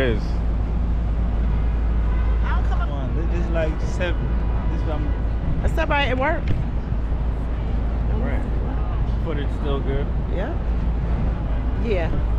It is. I'll come up. Come on, this is like seven. This one It's all right. It worked. right. Footage still good. Yeah. Yeah.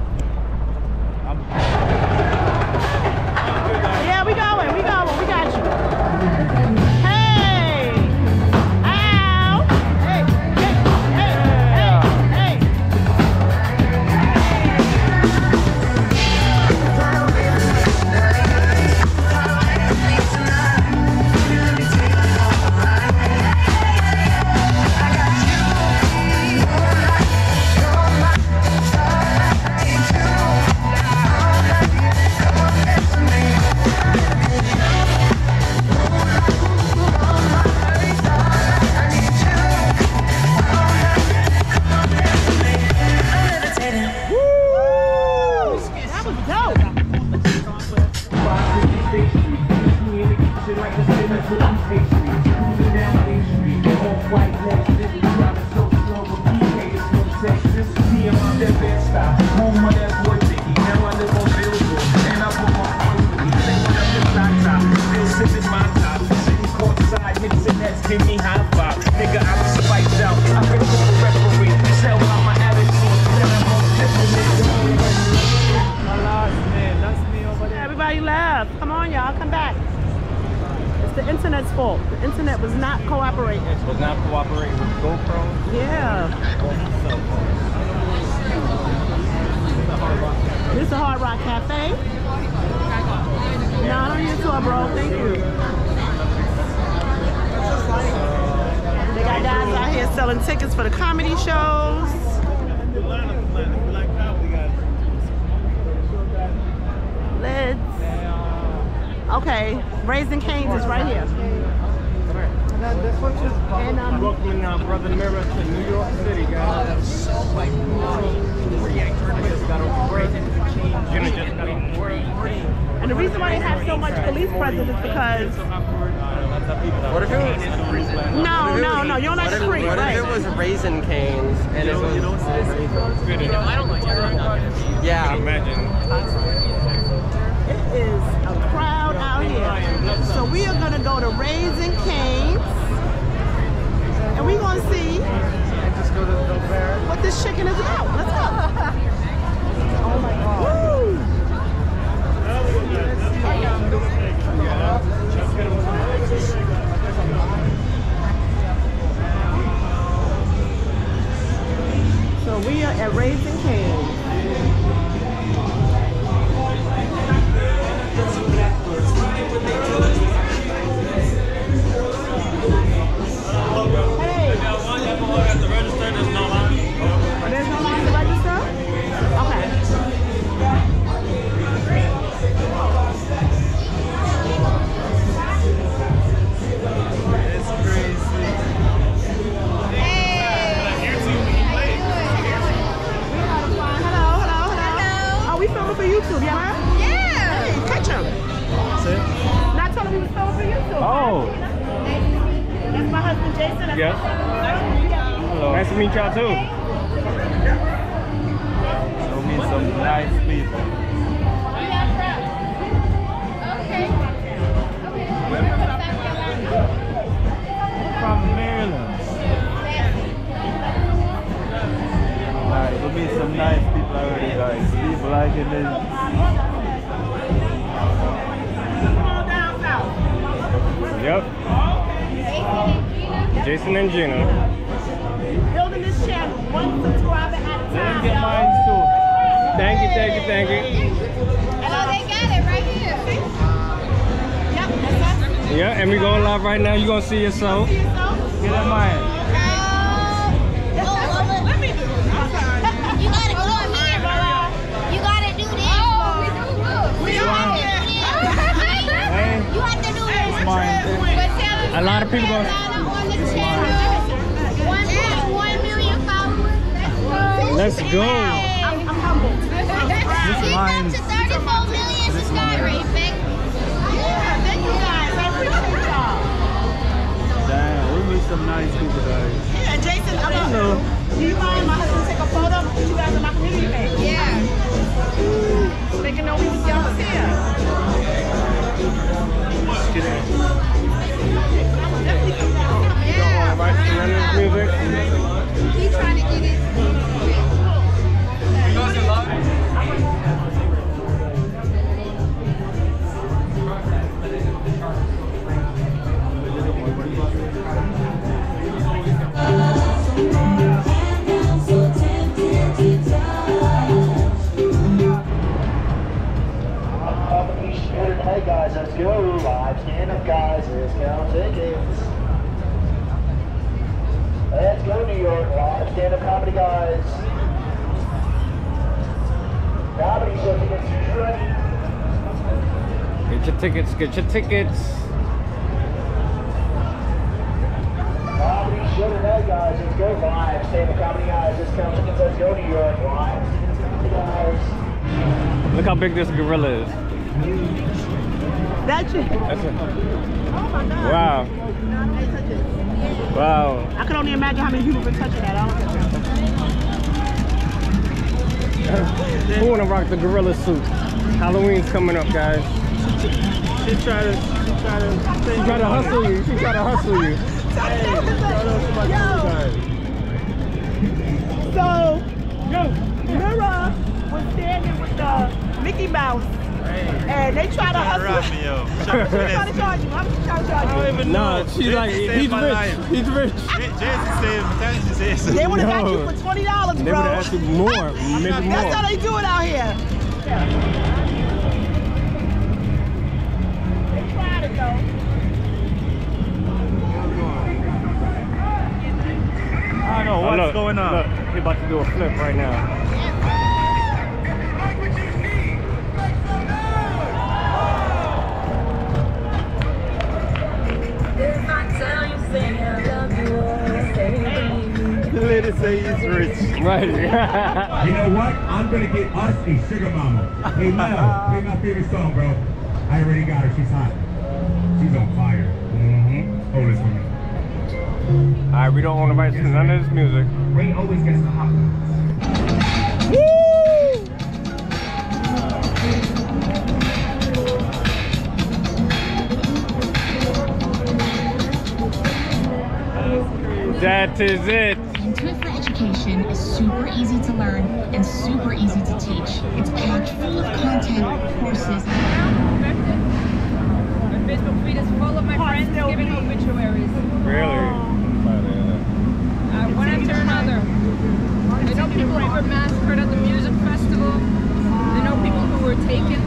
Just got. And the reason why they have so much police presence is because What if it was? no, no, no, you're on What that if, street, what if it was Raising Canes and it was? Yeah. Imagine. It is a crowd out here. So we are gonna go to Raising Canes, and we're gonna see what this chicken is about. Let's go. So we are at Raising Cane's. That's my husband, Jason. That's Yes. hello. Nice to meet y'all too. Show me some nice people. Okay. From Maryland. Alright, meet some nice people already, guys. People liking this. Come on down south. Yep. Jason and Gina. Building this channel, one subscriber at a Let them time. get mine too. Thank you, thank you, thank you. Oh, they got it right here. Yep, that's. Yeah, and we going live right now. You gonna see yourself. See yourself? Get them mine. Oh, Let me do it. I'm sorry. you gotta go on here. You gotta do this. Oh, we do. We You have to do this. You have to do this. mine. But tell us A lot of people Carolina on Let's go. I'm, I'm humbled. He's up mine. to 34 million subscribers. Back. Yeah, thank you guys. I appreciate y'all. Damn, we meet some nice people, get your tickets. Comedy show tonight guys. Let's go live stand-up comedy guys. Discount tickets. Let's go New York live. Look how big this gorilla is. That's it. That's it. Oh my God. Wow. Hey, touch it. Wow. I could only imagine how many people been touching that. I don't touch Who wanna rock the gorilla suit? Halloween's coming up, guys. She try to, she try to, she try to hustle you. She try to hustle you. So, yo. Mira was standing with the Mickey Mouse, and they try to hustle. me, yo. How much trying to charge you? How much you trying to charge you? Nah, she's like, he's rich. life. He's rich. Jason said, thanks, she said. They would have got you for twenty dollars, They bro. would have asked you more, maybe That's how they do it out here. They I don't know Oh, what's look, going on. Look, he about to do a flip right now. The lady say he's rich. Right. You know what? I'm gonna get us a sugar mama. Hey Mel, play my favorite song, bro. I already got her. She's hot. She's on fire. One. All right, we don't want to rights to none of this music. Ray always gets the hot ones. That is it. Intuit for Education is super easy to learn and super easy to teach. It's packed full of content, courses, My Facebook feed is full of my friends giving obituaries. Really? Oh. One after another. I know people who were massacred at the music festival. I know people who were taken.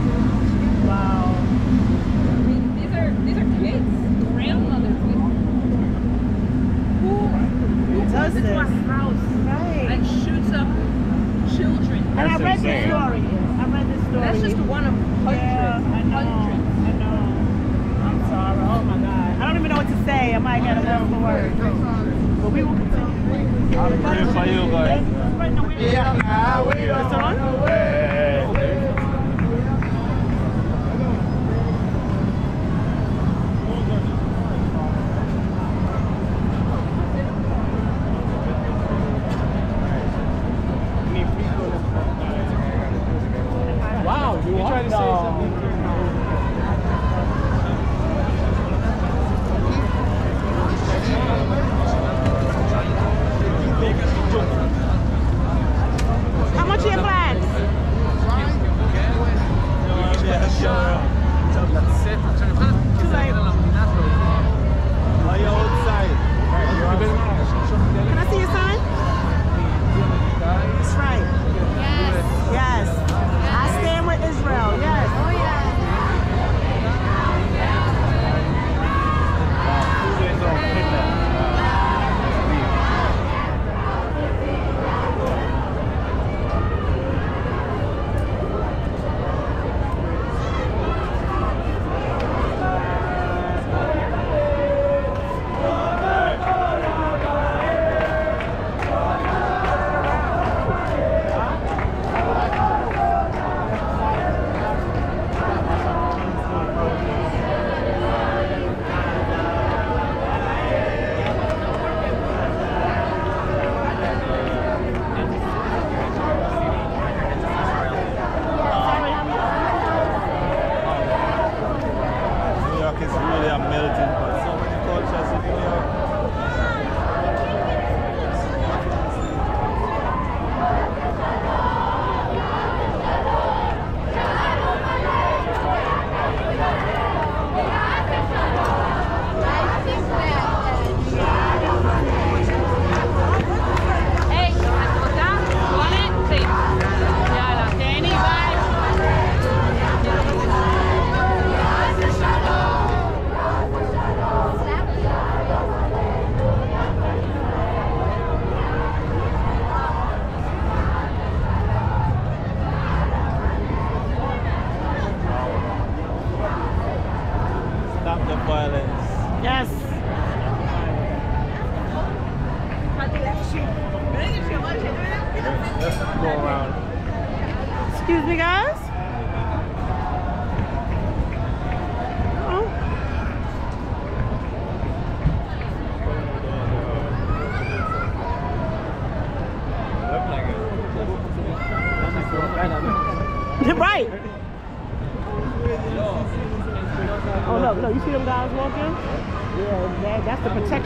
Wow. I mean, these are these are kids, grandmothers. Who who Does goes into a house Right. and shoots up children? And I read this story. I read this story. That's just one of hundreds. Yeah, I know. Hundreds. I know. I'm sorry. Oh my God. I don't even know what to say. I might get a word for word. But we will continue. I'm praying for you guys. It's on?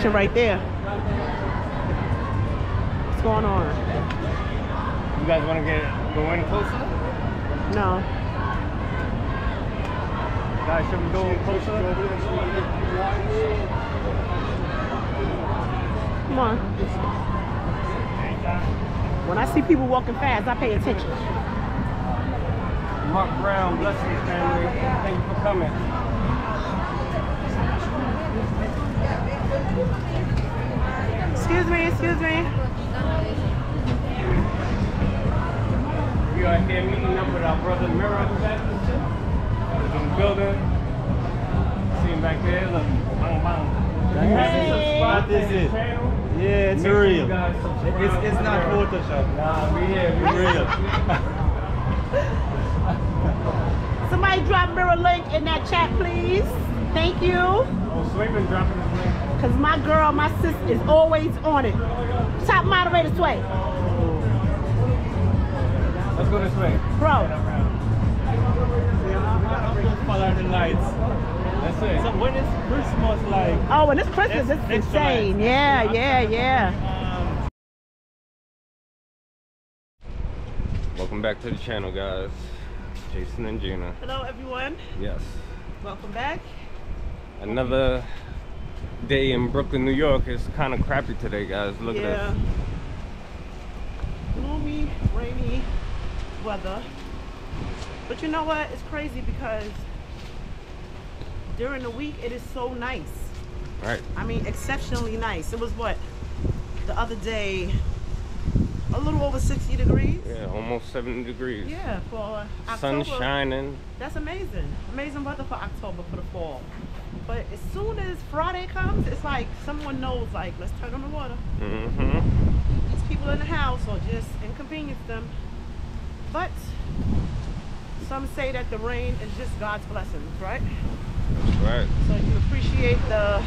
Right there. What's going on? You guys want to get go in closer? No. Guys, should we go in closer? Come on. When I see people walking fast, I pay attention. Mark Brown, blessings, family. Thank you for coming. Excuse me, excuse me. We are here meeting up with our brother Mira Baptist in the building. See him back there. Look, bang, bang. Hey. That is it. Yeah, it's Make real. guys subscribe. It's, it's not Photoshop. Nah, we here. We real. Somebody drop mirror link in that chat, please. Thank you. Oh, Sway been dropping his link. Cause my girl, my sis is always on it. Top moderator Sway. Let's go this way. Bro, Follow the lights. That's it. So when is Christmas like? oh, and this Christmas Next- is insane. July. Yeah, yeah, yeah. Um, Welcome back to the channel, guys. Jason and Gina. Hello, everyone. Yes. Welcome back. Another day in Brooklyn, New York. It's kind of crappy today, guys. Look yeah. at this. Gloomy, rainy weather. But you know what? It's crazy because during the week it is so nice. Right. I mean, exceptionally nice. It was what? The other day, a little over 60 degrees. Yeah, almost 70 degrees. Yeah, for October. Sun shining. That's amazing. Amazing weather for October for the fall. But as soon as Friday comes, it's like someone knows, like, let's turn on the water. Mm-hmm. These people in the house or just inconvenience them. But some say that the rain is just God's blessings, right? That's Right. So you appreciate the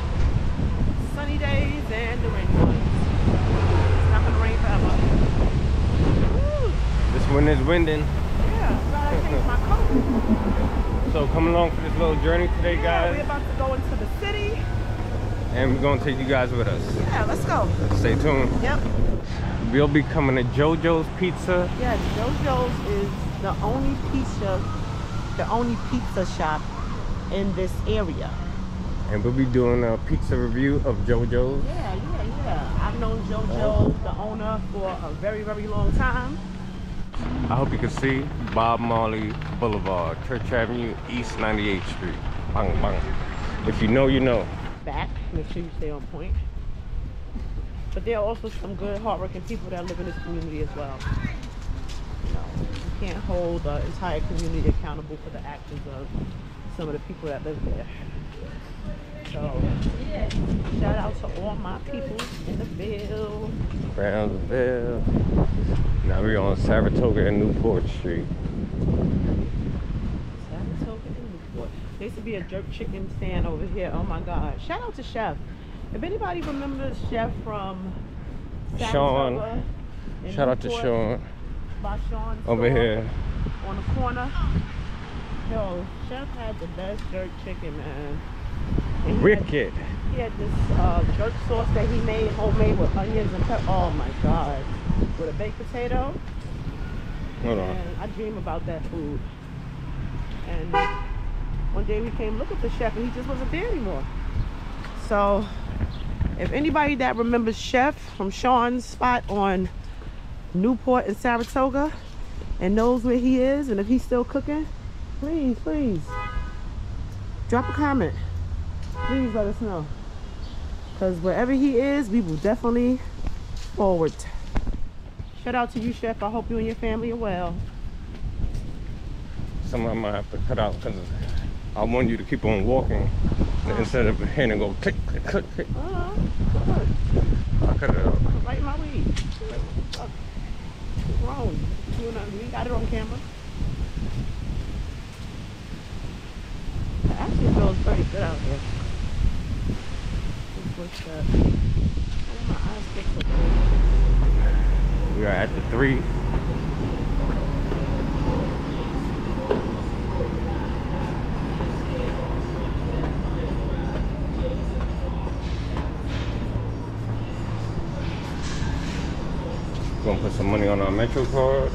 sunny days and the rainy ones. It's not gonna rain forever. Woo! This wind is winding. Yeah, glad I changed my coat. So come along for this little journey today, Yeah, we're guys. about to go into the city. And we're gonna take you guys with us. Yeah, let's go. Stay tuned. Yep. We'll be coming to JoJo's Pizza. Yeah, JoJo's is the only pizza, the only pizza shop in this area. And we'll be doing a pizza review of JoJo's. Yeah, yeah, yeah. I've known JoJo, the owner, for a very, very long time. I hope you can see Bob Marley Boulevard, Church Avenue, East 98th Street. Bang, bang. If you know, you know. Back, make sure you stay on point. But there are also some good, hardworking people that live in this community as well. You know, you can't hold the entire community accountable for the actions of some of the people that live there. So, shout out to all my people in the Ville. Brownsville. Now we're on Saratoga and Newport Street. Saratoga and Newport. There used to be a jerk chicken stand over here. Oh my God. Shout out to Chef. If anybody remembers Chef from Sean. Saratoga and Shout out to Newport Sean By Sean over here. On the corner. Yo, Chef had the best jerk chicken, man. He had- Wicked. He had this uh, jerk sauce that he made homemade with onions and pepper. Oh my God. With a baked potato. Hold on. And I dream about that food. And one day we came look at the chef and he just wasn't there anymore. So if anybody that remembers Chef from Sean's spot on Newport and Saratoga and knows where he is and if he's still cooking, please, please drop a comment. Please let us know. Because wherever he is, we will definitely forward. Shout out to you, Chef. I hope you and your family are well. Some of them I have to cut out because I want you to keep on walking instead of hearing and go click, click, click, click. Oh, good. I cut it out. Right in my weed. Grown. You know, we got it on camera. It actually feels pretty good out here. We are at the three. Gonna put some money on our Metro card.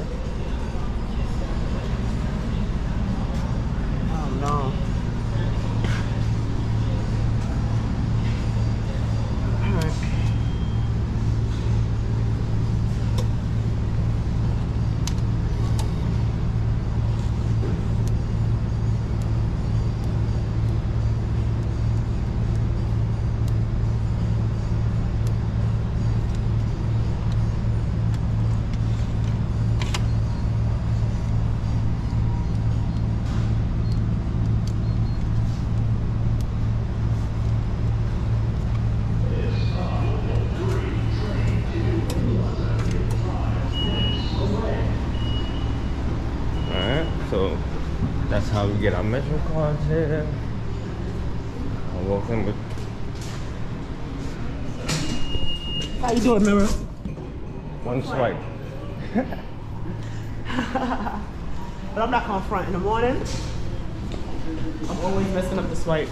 How you Mirror? one swipe. But I'm not gonna front in the morning. I'm always messing up the swipe.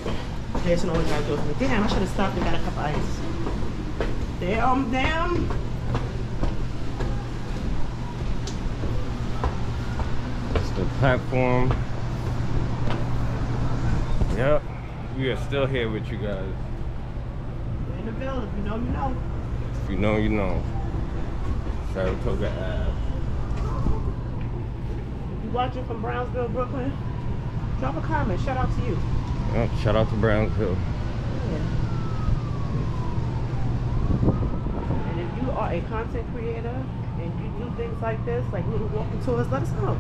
Jason always gotta do it for me. Damn, I should have stopped and got a cup of ice. Damn, damn. It's the platform. Yep, we are still here with you guys. You're in the building. If you know, you know. If you know, you know. Saratoga Ave. If you watching from Brownsville, Brooklyn, drop a comment. Shout out to you. Shout out to Brownsville. Yeah. And if you are a content creator and you do things like this, like little walking tours, let us know.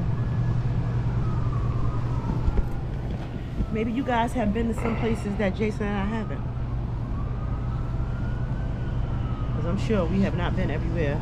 Maybe you guys have been to some places that Jason and I haven't. Because I'm sure we have not been everywhere.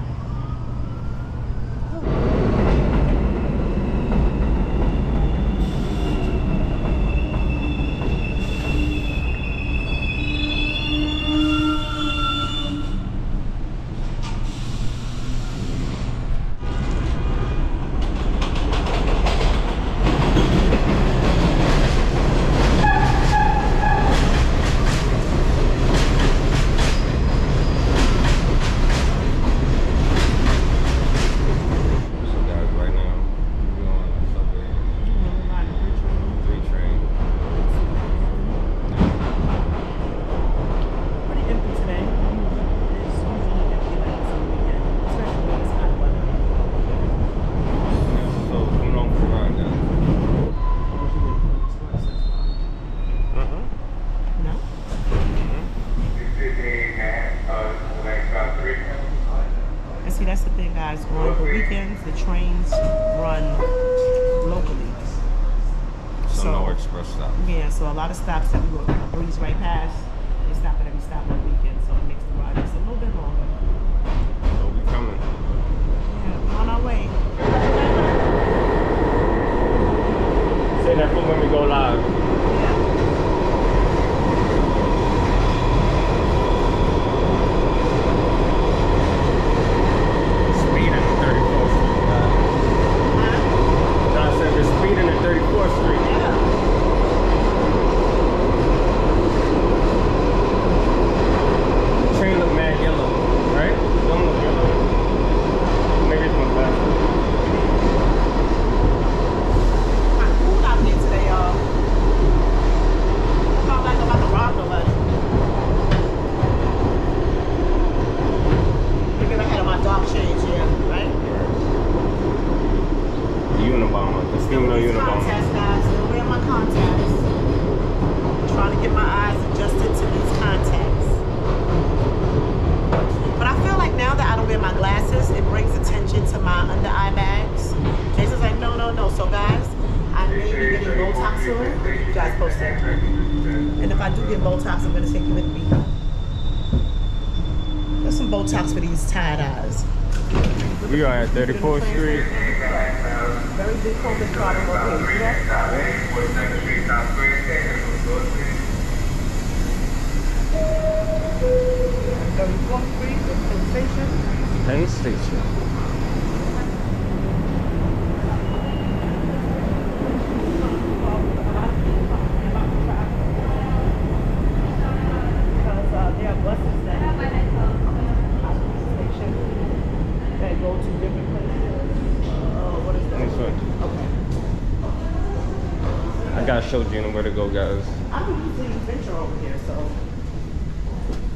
Show Gina where to go, guys. I don't usually venture over here, so.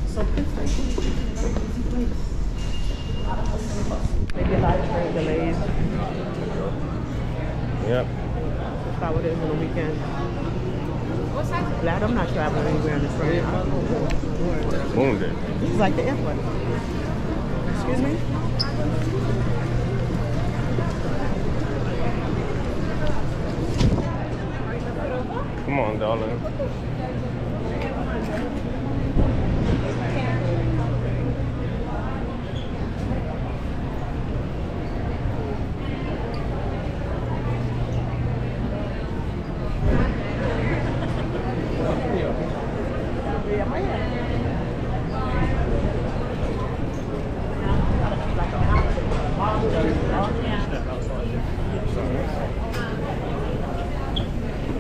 So Penn Station is a very busy place. A lot of hustle and bustle. Maybe a lot of train delays. Yep. That's how it is on the weekend. Glad I'm not traveling anywhere in the train. Wounded. This is like the airport. Excuse me? Come on, darling.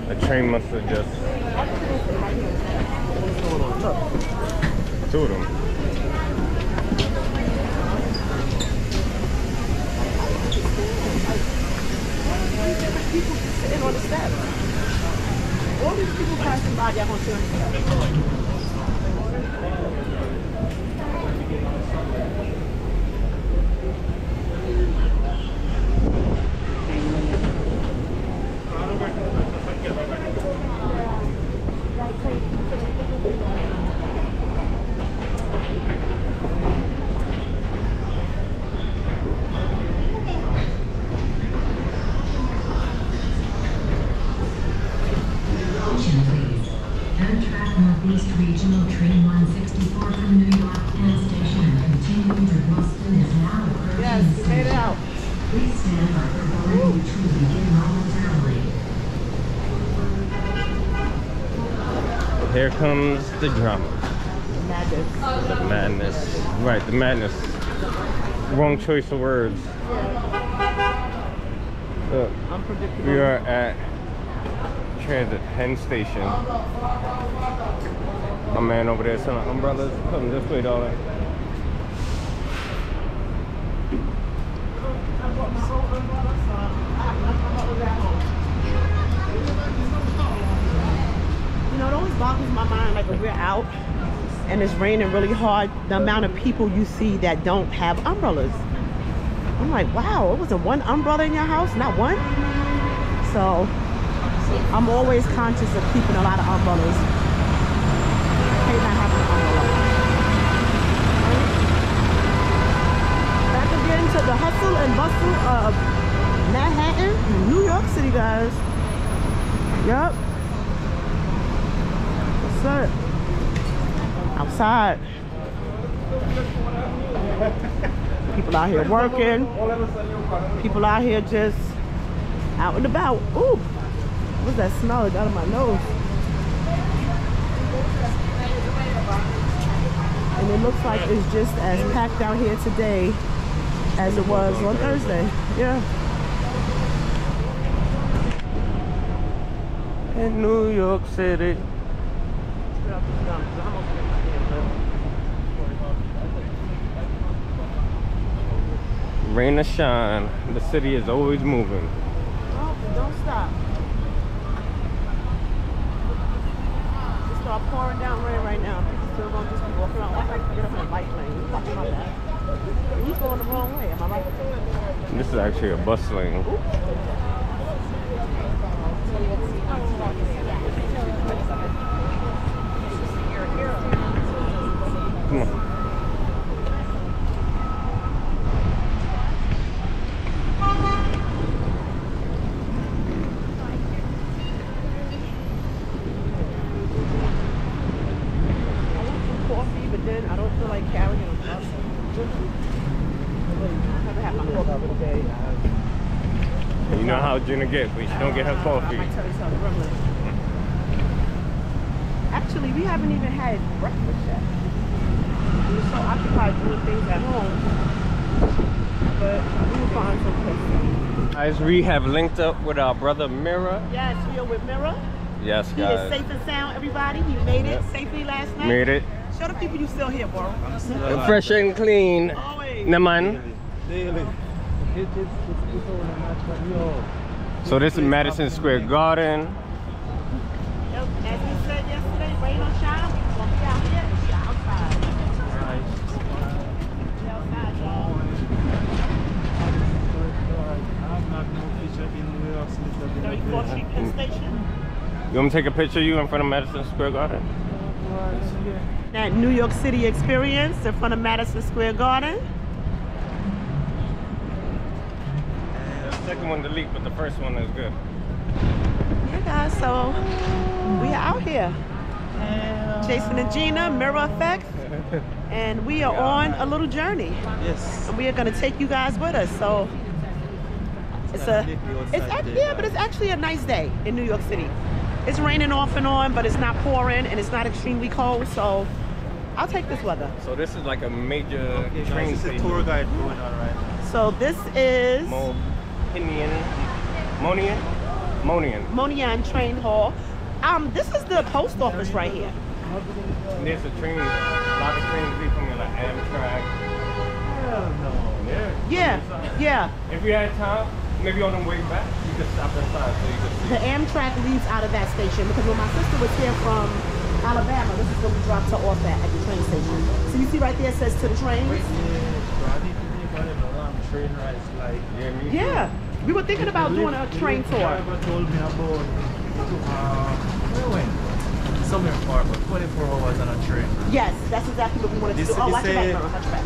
The train must have just two of them. People just sitting on the steps. All these people passing by, y'all gonna sit on the steps. Attention please. Amtrak Northeast Regional Train 164 from New York Penn Station continuing to Boston is now approaching Yes, the we made it station. out. Please stand by for boarding which will begin momentarily. Here comes the drama. Madness. The madness. Right, the madness. Wrong choice of words. Look, we are at Transit Penn Station. My man over there selling umbrellas. Come this way, darling. You know, it always boggles my mind like we're out and it's raining really hard, the amount of people you see that don't have umbrellas. I'm like, wow, it wasn't one umbrella in your house, not one. So I'm always conscious of keeping a lot of umbrellas. Back again to the hustle and bustle of Manhattan, New York City, guys. Yup. What's? Outside. People out here working. People out here just out and about. Ooh, what's that smell that got in my nose? And it looks like it's just as packed out here today as it was on Thursday. Yeah. In New York City. Rain or shine, the city is always moving. Oh, don't stop. Just start pouring down rain right now. People still gonna just be walking around. Why can't get up in a bike lane? Talking about that? He's going the wrong way. Am I right? This is actually a bus lane. Come on. Coffee, but then I don't feel like carrying a bus. I'd rather have my coffee You know how Gina get, but she don't get her I coffee. might tell you something, Brooklyn. Actually, we haven't even had breakfast yet. We were so occupied doing things at home. But we will find some place. Guys, we have linked up with our brother Mira. Yes, we are with Mirror. Yes, He is safe and sound, everybody. He made it Yep. safely last night. Made it. Show the people you still here, bro. Fresh and clean. Always. Naman. Daily. It, it, it's, it's all a match, but yo. So this is Madison Square Garden. Yep, As we said yesterday, rain or shine, we gonna be out here and be outside. Right. Be outside, y'all. I'm not no feature in New York City. 34th Street Penn Station. You want me to take a picture of you in front of Madison Square Garden? That New York City experience in front of Madison Square Garden. Second one delete, but the first one is good. Yeah, guys, so we are out here. Jason and Gina, Mirror Effect, and we are on a little journey. Yes. And we are going to take you guys with us. So it's a, it's act- yeah, but it's actually a nice day in New York City. It's raining off and on, but it's not pouring and it's not extremely cold. So I'll take this weather. So this is like a major Okay, train guys, it's a tour guide going on right now. So this is Mohinian, Monian, Monian. Monian Train Hall. Um, this is the post office right here. And there's a train, a lot of trains leave from here, like Amtrak. Hell no. Yeah. Yeah, yeah. If you had time, maybe on the way back, you could stop inside so you could see. The Amtrak leaves out of that station because when my sister was here from Alabama, this is where we dropped her off at, at the train station. So you see right there it says to the trains? Yeah, bro, I need to think about it. No, I'm train rides like. Yeah, me Yeah. We were thinking about doing a train tour. Driver told me about. Uh, where went? Somewhere far, but 24 hours on a train. Yes, that's exactly what we wanted to This- do. Oh, this watch your back, say- Mama, watch your back.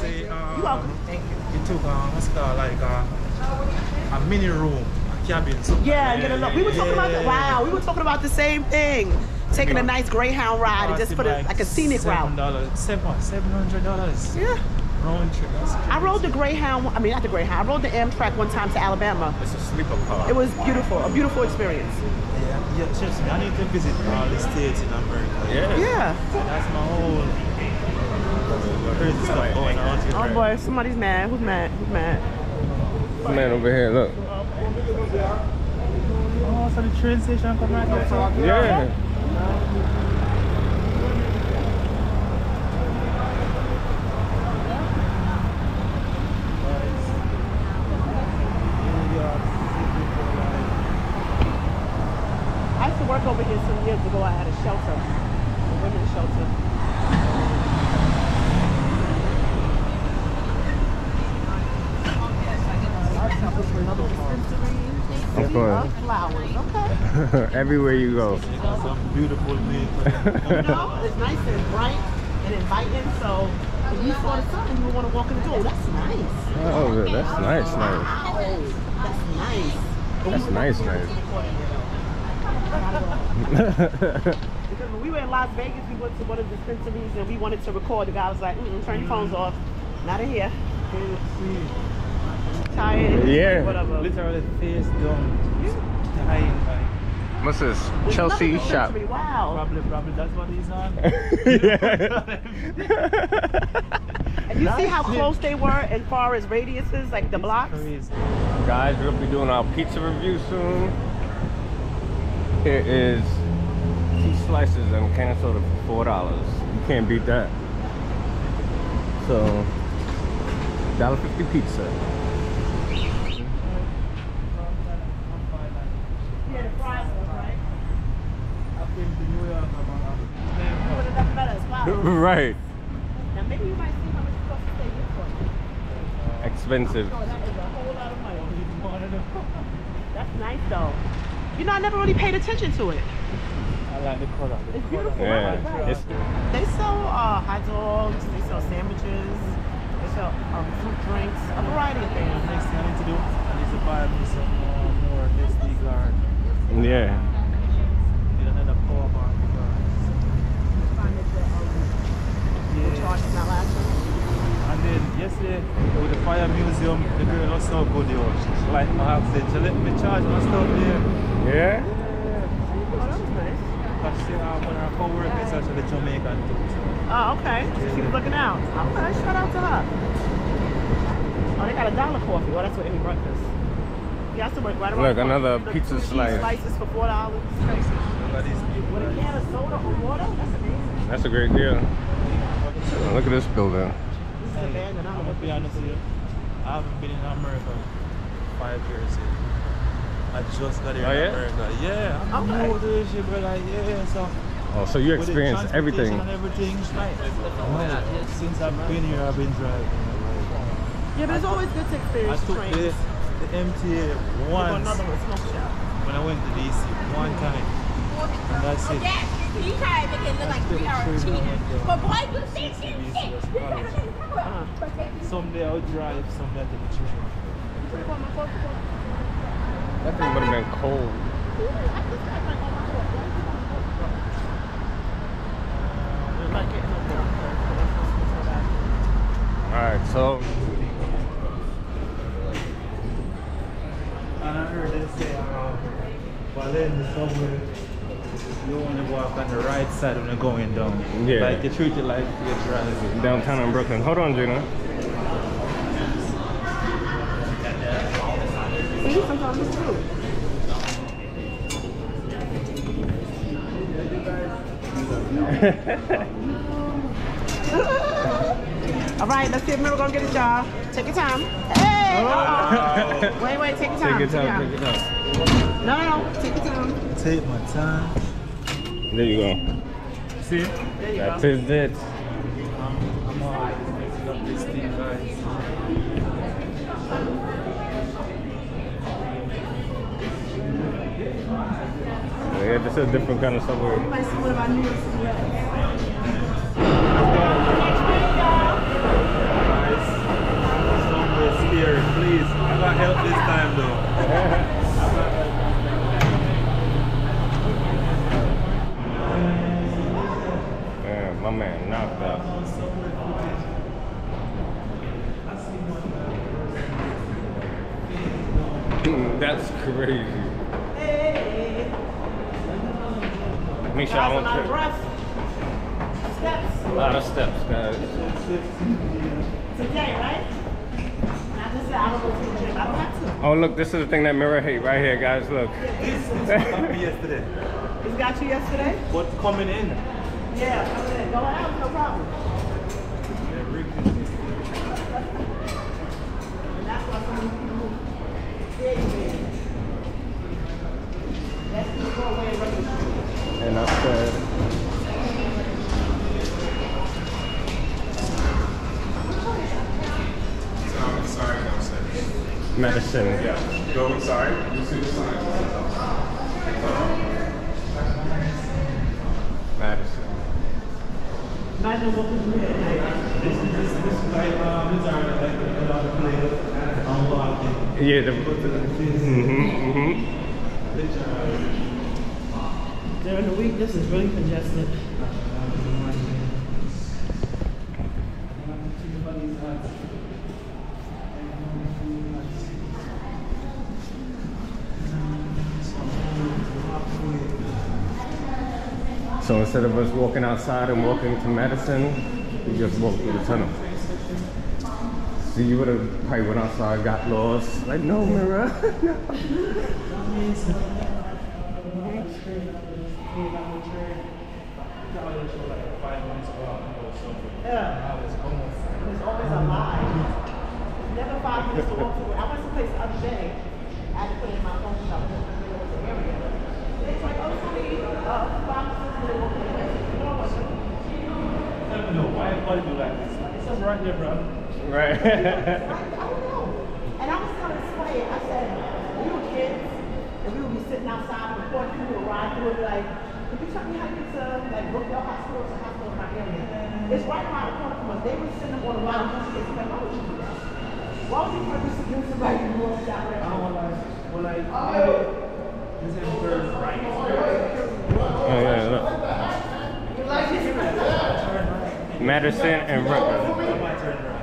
Say, um, You welcome. Thank you. It took um, what's called like uh, a mini room, a cabin. something Yeah, like and get a look. We were talking about that. Wow, we were talking about the same thing. Taking a nice Greyhound ride and just put it like a scenic route. Dollars, seven, seven hundred dollars. Yeah. Round trip. I rode the Greyhound, I mean, not the Greyhound, I rode the Amtrak one time to Alabama. It's a sleeper car. It was beautiful, a beautiful experience. Yeah, yeah, seriously, I need to visit all the states in America. Yeah. Yeah. That's my whole crazy stuff going on here. Oh boy, somebody's mad. Who's mad? Who's mad? Man over here, look. Oh, so the train station come right up. Yeah. I used to work over here some years ago. I had a shelter, a women's shelter. Another dispensary. Of Sea course. of Flowers. Okay. Everywhere you go. Some beautiful meat. You know, it's nice and bright and inviting. So if you saw the sun, you would want to walk in the door. That's nice. Oh, that's nice, nice. Wow, that's nice. That's nice, nice. Because when we were in Las Vegas, we went to one of the dispensaries and we wanted to record. The guy was like, Mm-mm, turn your phones off. Not in here. Mm-hmm. Tired. Yeah. Whatever. Literally face down. Dying, like. What's this? There's Chelsea shop. Wow. Probably, probably that's what he's on. And you see how close they were as far as radiuses, like the blocks? Guys, we'll be doing our pizza review soon. Here is two slices and a can of soda for four dollars. You can't beat that. So, dollar fifty pizza. Yeah, the fries was right. I've been to New York about You would have done better as well. right. Now maybe you might see how much it costs to stay here for. Expensive. Oh, that is a whole lot of money. That's nice though. You know, I never really paid attention to it. I like the color. The It's beautiful. Yeah. right? It's They sell uh, hot dogs, they sell sandwiches, they sell um, fruit drinks, a variety of things. next thing I need to do, I need to buy me some uh, more SD card. yeah. Need another power bank because Find that the, um, the charge is. And then yesterday yesterday with the fire museum. The girl was so good, yo. Like my house said, she let me charge my stuff there. Yeah? But she, uh, one of her co-workers is actually Jamaican too. So. Oh, okay. She was looking out. Okay, shout out to her. Oh, they got a dollar coffee. Well, that's what any breakfast. Yeah, I still work right around Look, the another The pizza slice. Slices for four dollars. Crazy. Look at these people. With a can of soda or water, that's amazing. That's a great deal. Look at this building. This is a band that I'm I'm gonna be honest with you. I haven't been in America five years yet. I just got here Oh, in yeah? America. Yeah, I'm Okay. new to this shit, brother. Yeah, so. Oh, so you with the experienced everything. transportation And everything. No, oh. since I've been here, I've been driving. Yeah, but it's always good to I experience took trains. the, the MTA once one, when I went to DC. One time. And that's it. You try to make it look like we are cheating. But boy, you think shit, shit. Uh-huh. Someday I'll drive, someday I'll take the train. That thing would have been cold. Alright, so I heard them say, uh, while in the subway, you only walk on the right side when you're going down. Yeah. Like you treat it like you're driving. downtown in Brooklyn. Hold on, Gina. See, sometimes it's true. All right, let's see if we're gonna get it, y'all. Take your time. Hey! uh-oh. Wait, wait, take your time. Take your time, take your time. No, no, no, take your time. Take my time. There you go. See? There That is it. I'm, I'm this thing, guys. Yeah, this is a different kind of subway. You might see one of our New York City reps. Guys, somewhere scary, please. I got help this time though. Man, my man knocked out. That's crazy. Hey! Make sure I Guys, don't I'm out of trip. Steps. A lot of steps, guys. Today, right? Not this I don't go to the gym. I don't have to. Oh, look, this is the thing that mirror hate right here, guys. Look. yesterday. This got you yesterday? But coming in. Yeah, come in. Go ahead, no problem. And that's why some of these people who big men. That's people go away and run the street. and that's uh, Um, sorry, no, sir. Madison. Yeah. Go inside. You see the sign. Madison. Imagine what was real at night. This is this this is like um this are like a lot of players unlocking. Yeah, the. During the week, this is really congested. So instead of us walking outside and walking to Madison, we just walk through the tunnel. See, you would have probably went outside, got lost. Like, no, mirror. Yeah. It's always a lie. Never five minutes to walk. I went someplace the other day. I had to put in my phone. It's like, oh, it's only uh, know why everybody do this. It's right there, bro. Right. I don't know. And I was telling Sway, I said, we were kids, and we would be sitting outside on the porch, people would ride through and be like, could you tell me how to get to like Brookdale Hospital to hospital in my area? It's right around the corner from us. They were sitting up on the line, just kids. Like, why would you do that? Why would you purpose to give somebody who wants down there? I want like well like this is first right. Oh, yeah, look. Madison and Brooklyn. My turn right.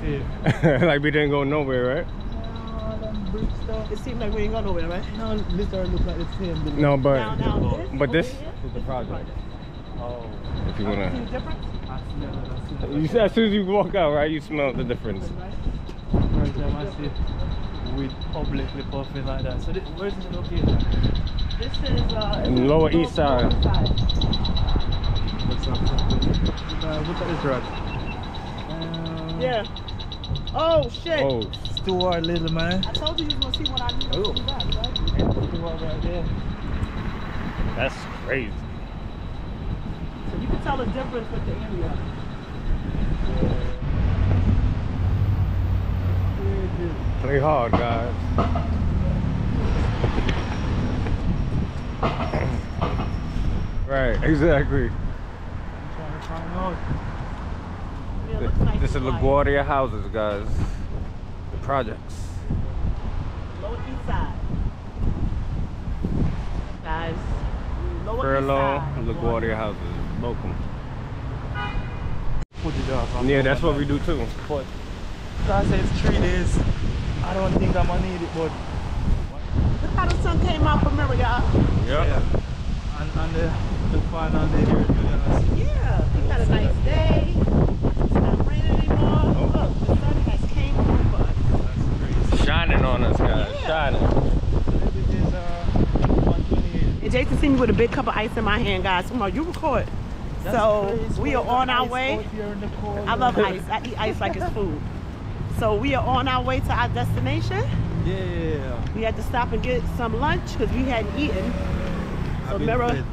like we didn't go nowhere, right? It seems like we ain't going nowhere, right? No, literally look like the same building. No, but Now, now, this but over this here? is the project. Oh. If you See the wanna, difference? I smell it. I smell you see, as soon as you walk out, right, you smell the difference. First time I see weed publicly puffing like that. So, this, where's it located? This is uh, In Lower East Side. What's up? Look at this rod. Yeah. Oh shit! Oh, Stuart, little man. I told you you was gonna see what I knew. Oh. Right? Stuart right there. that's crazy. So you can tell the difference with the area. Play hard, guys. right, exactly. Trying to find out. Yeah, it looks nice This is and quiet. LaGuardia houses, guys. The projects. Lower East Side. Guys, Lower East Furlough, Side. LaGuardia houses. Local. Put it off. Yeah, that's what we do too. But God said it's three days. I don't think I'm gonna need it, but Look how the sun came out from Mirror, y'all. yeah. And, and the, the final day here, to. Yeah, we got a nice day. It's not raining anymore. Look, the sun has came over us. That's crazy. Shining on us, guys. Shining. It is uh, And Jason seen me with a big cup of ice in my hand, guys. Come on, you record. That's so crazy. we are on our way. out here in the cold, I love ice. I eat ice like it's food. So we are on our way to our destination. Yeah. We had to stop and get some lunch because we hadn't eaten. So I've been Mirror, fed.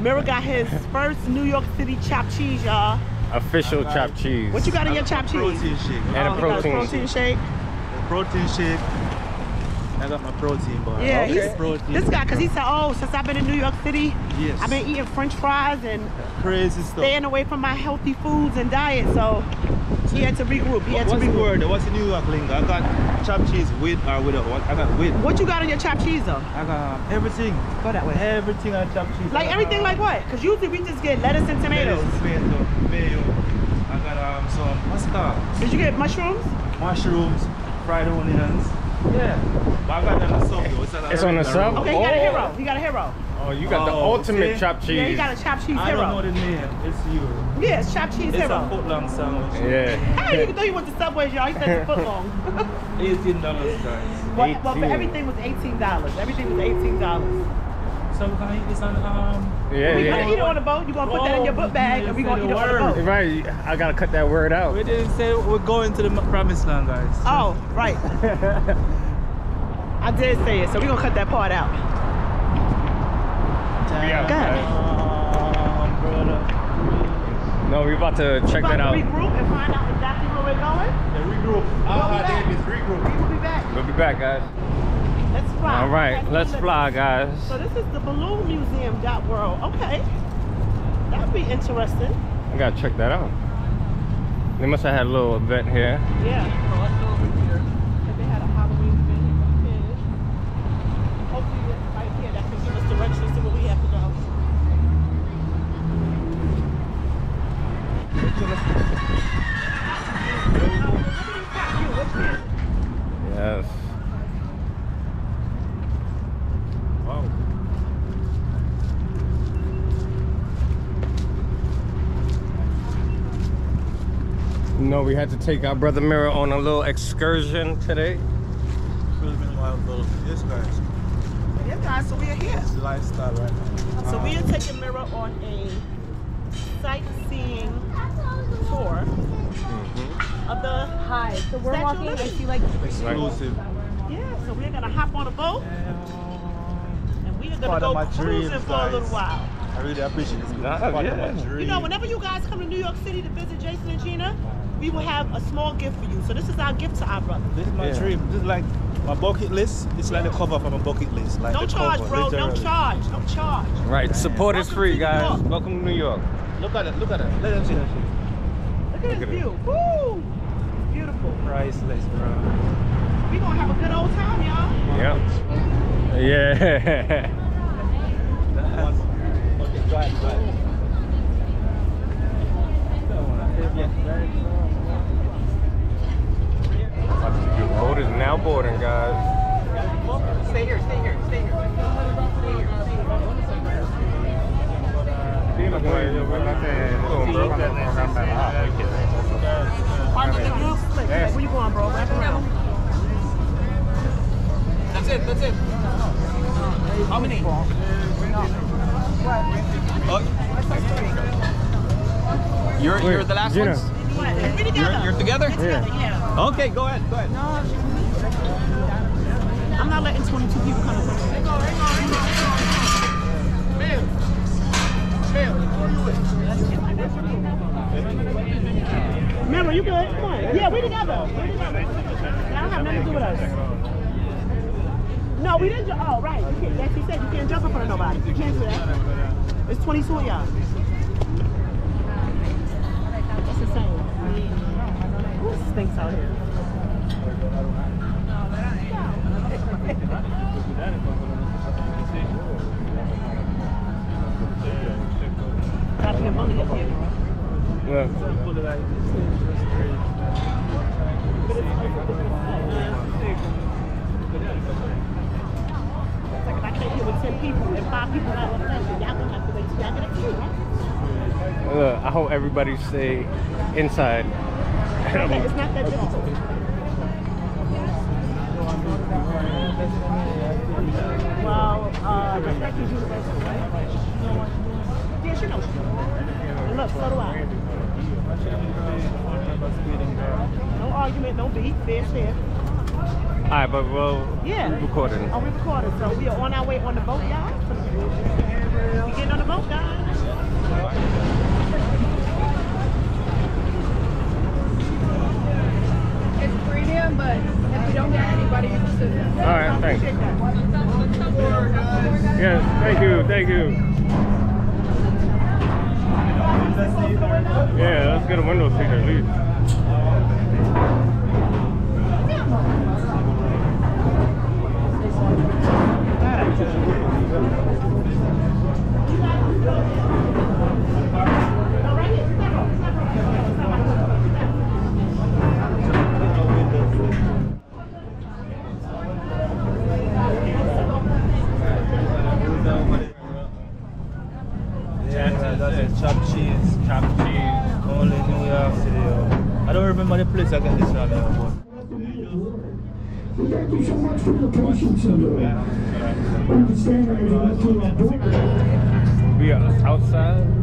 Mirror got his first New York City chopped cheese, y'all. Official chopped cheese. What you got in your chopped cheese? Protein shake. And a Oh, he got protein protein shake. The protein shake. I got my protein bar. Yeah, Okay. protein. this guy, because he said, oh, since I've been in New York City, Yes. I've been eating french fries and crazy stuff. staying away from my healthy foods and diet. So he had to regroup. He had to What's the regroup. word? What's the New York lingo? I got chopped cheese with or without. What? I got with. What you got on your chopped cheese, though? I got everything. Go that way. Everything on chopped cheese. Like I everything like what? Because usually we just get lettuce and tomatoes. lettuce, tomato, mayo. I got um some what's it called? Did you get mushrooms? Mushrooms, fried onions. Yeah. But I got that on the sub though. It's on, It's on the sub? Okay, you got a Oh. hero. He got a hero. Oh, you got the Oh, ultimate see? chopped cheese. Yeah, he got a chopped cheese I don't know hero. the name. It's you. Yeah, it's chopped cheese It's a hero. foot long sandwich. Yeah. Hey, even though you went to Subway, y'all, he said it's a foot long. Eighteen dollars guys. well, well, for everything was eighteen dollars. Everything was eighteen dollars. So we can eat this on um. Yeah, We yeah. gonna eat it on the boat. You gonna put that in your book bag, and we gonna eat it on the boat. Right, I gotta cut that word out. We didn't say we're going to the promised land, guys. Oh, right. I did say it, so we gonna cut that part out. Yeah, Go ahead. Um. No, we're about to check About that to out. regroup and find out exactly where we're going. Yeah, regroup. We'll be back. Davis, regroup. We will be back. We'll be back, guys. Let's fly. All right, That's let's fly, guys. So this is the Balloon Museum dot world. Okay, that'd be interesting. I gotta check that out. They must have had a little event here. Yeah. They had a Halloween event for. Hopefully right here that can give us directions to where we have to go. Yes. Know, we had to take our brother Mirror on a little excursion today. Yes, guys. Yeah, guys, so we are here. It's lifestyle right now. So we are uh, taking Mirror on a sightseeing tour mm-hmm. of the Hi. So we're Statue walking. of I see like Exclusive. Yeah, so we're gonna hop on a boat and we are gonna Part go cruising dreams, for a little while. I really appreciate this. Nah, yeah. You know, whenever you guys come to New York City to visit Jason and Gina, we will have a small gift for you. So this is our gift to our brother. This is my Yeah. dream. This is like my bucket list. It's is like the cover for my bucket list. Like Don't charge, cover, bro. Don't charge. Don't charge. Right, support is free, guys. York. Welcome to New York. Look at it. Look at it. Let them see that shit. Look at this view. Woo! Beautiful. Priceless, bro. We gonna have a good old time, y'all. Yep. Yeah. Okay, go ahead, go ahead. Your boat is now boarding, guys. Stay here, stay here, stay here. Where you going, bro? Wrap around. That's it, that's it. How many? Oh. You're, you're the last Gina. ones? You're, you're together? Together, yeah. Okay, go ahead, go ahead. I'm not letting 22 people come in front of me. Remember, you're good? Come on. Yeah, we together. We together. That don't have nothing to do with us. No, we didn't. ju- Oh, right. You can't, as he said, you can't jump in front of nobody. You can't do that. It's 22 of y'all. Stinks out here. Yeah. It's like if I came here with 10 people and five people got left out, y'all gonna have to wait till y'all get a queue, right? I hope everybody stay inside. Okay, it's not that difficult. Well, uh, respect is universal, right? Yeah, she knows. And look, so do I. No argument, no beef, fair, fair. Alright, but well, Yeah. we're recording. Oh, we recording, so we are on our way on the boat, y'all. We getting on the boat, guys. But if you don't get anybody, just. Alright, thanks. Yes, thank you, thank you. Yeah, let's get a window seat at least. Yeah, that's it. Chopped Chopped cheese. Only New York City. yo. I don't remember the place I got this from, Thank you so much for your patience and your understanding as we went through our board. We are outside.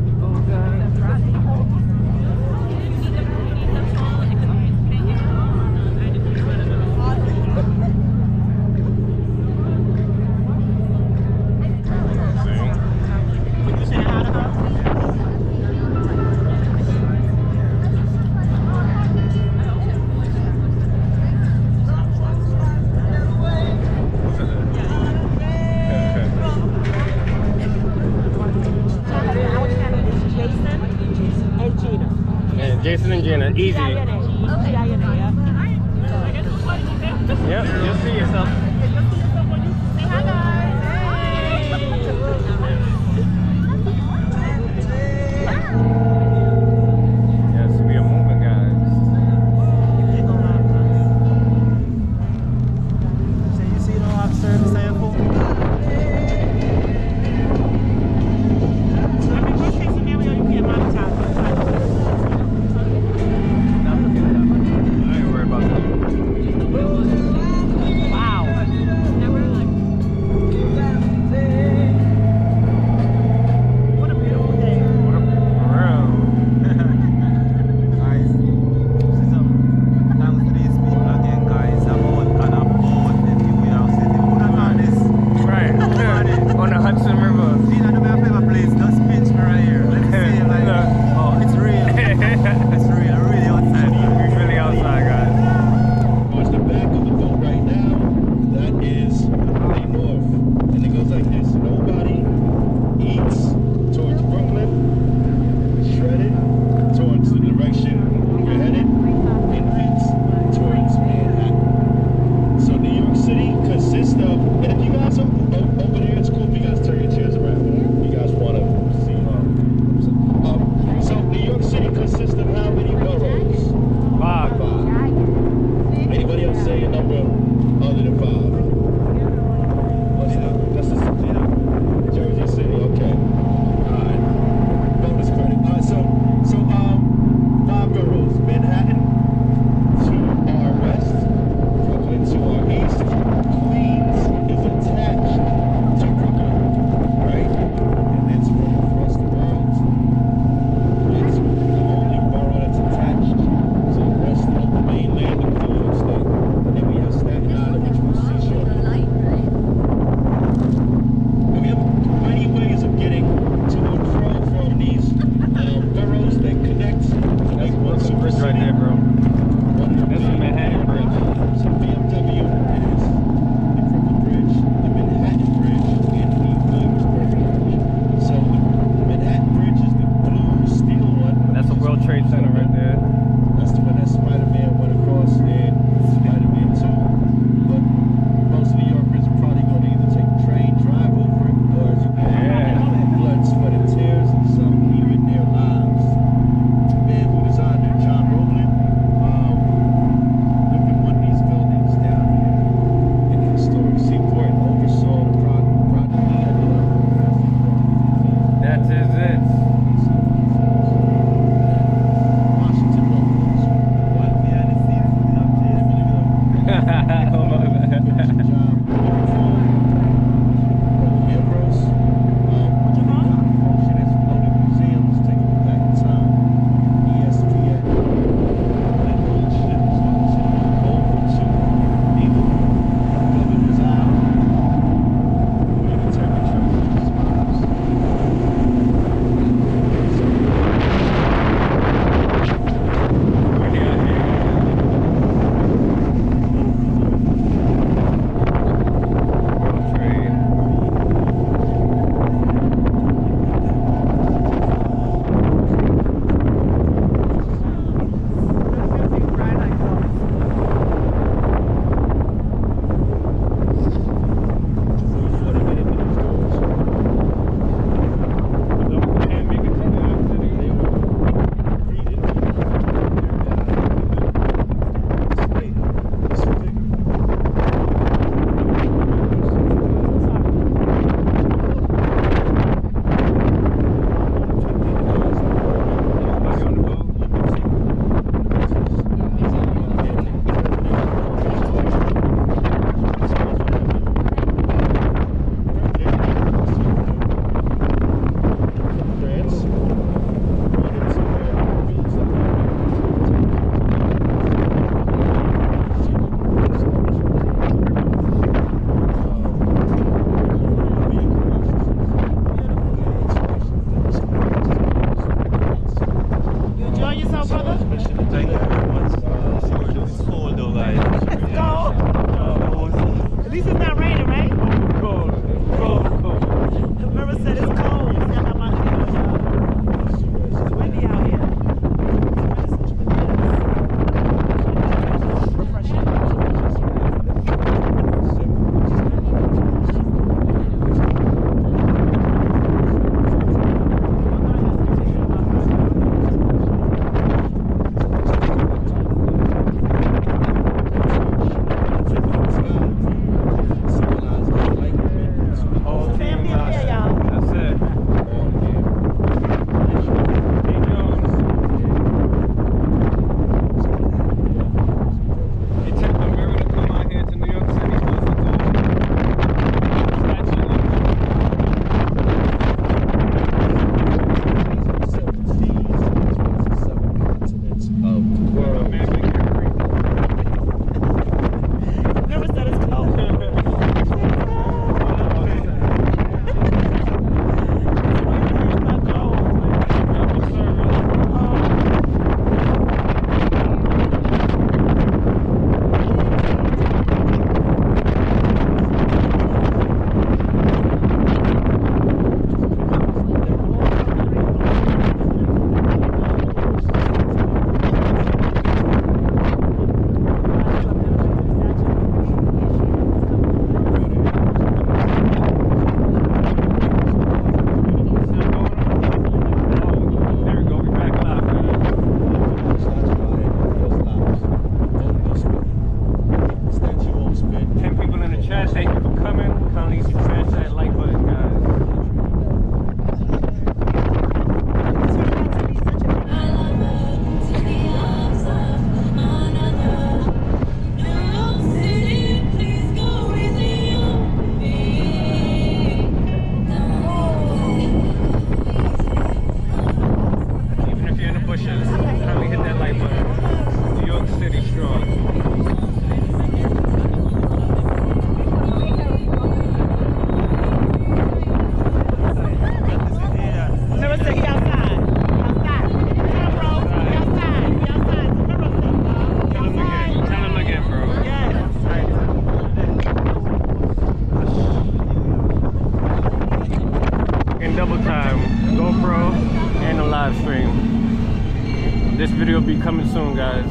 soon, guys.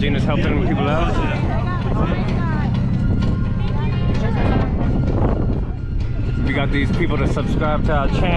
Gina's helping people out. We got these people to subscribe to our channel.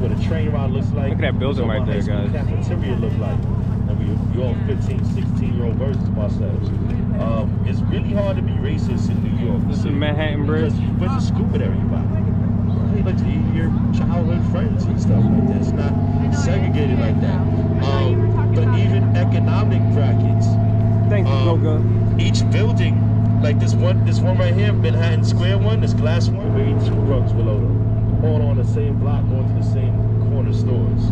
What a train ride looks like. Look at that building right there, guys. Cafeteria look like. And we, we all 15, 16 year old versions of ourselves. Um, it's really hard to be racist in New York. This is City Manhattan Bridge. Because you went to school with everybody. Right, like your childhood friends and stuff like that. It's not segregated like that. Um, but even economic brackets. Thank you, Goga. Each building, like this one, this one right here, Manhattan Square one, this glass one, where two rugs below them, all on the same block, going to the same corner stores,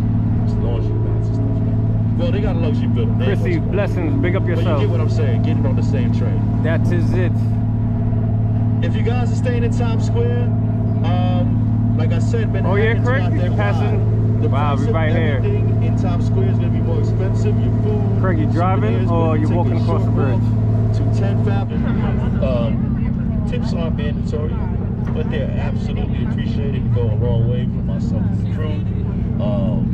it's laundry mats and stuff like that. Well, they got a luxury building. They Chrissy, blessings. Big up But you yourself. get what I'm saying? Getting on the same train. That is it. If you guys are staying in Times Square, um, like I said, Manhattan's Oh, yeah, Craig? You passing? The Wow, we right here. in Times Square is going to be more expensive. Your food, Craig, you driving or you walking across the bridge? To 10 Fab. Um, tips aren't mandatory, but they're absolutely appreciated. Go a long way for myself and the crew. Um.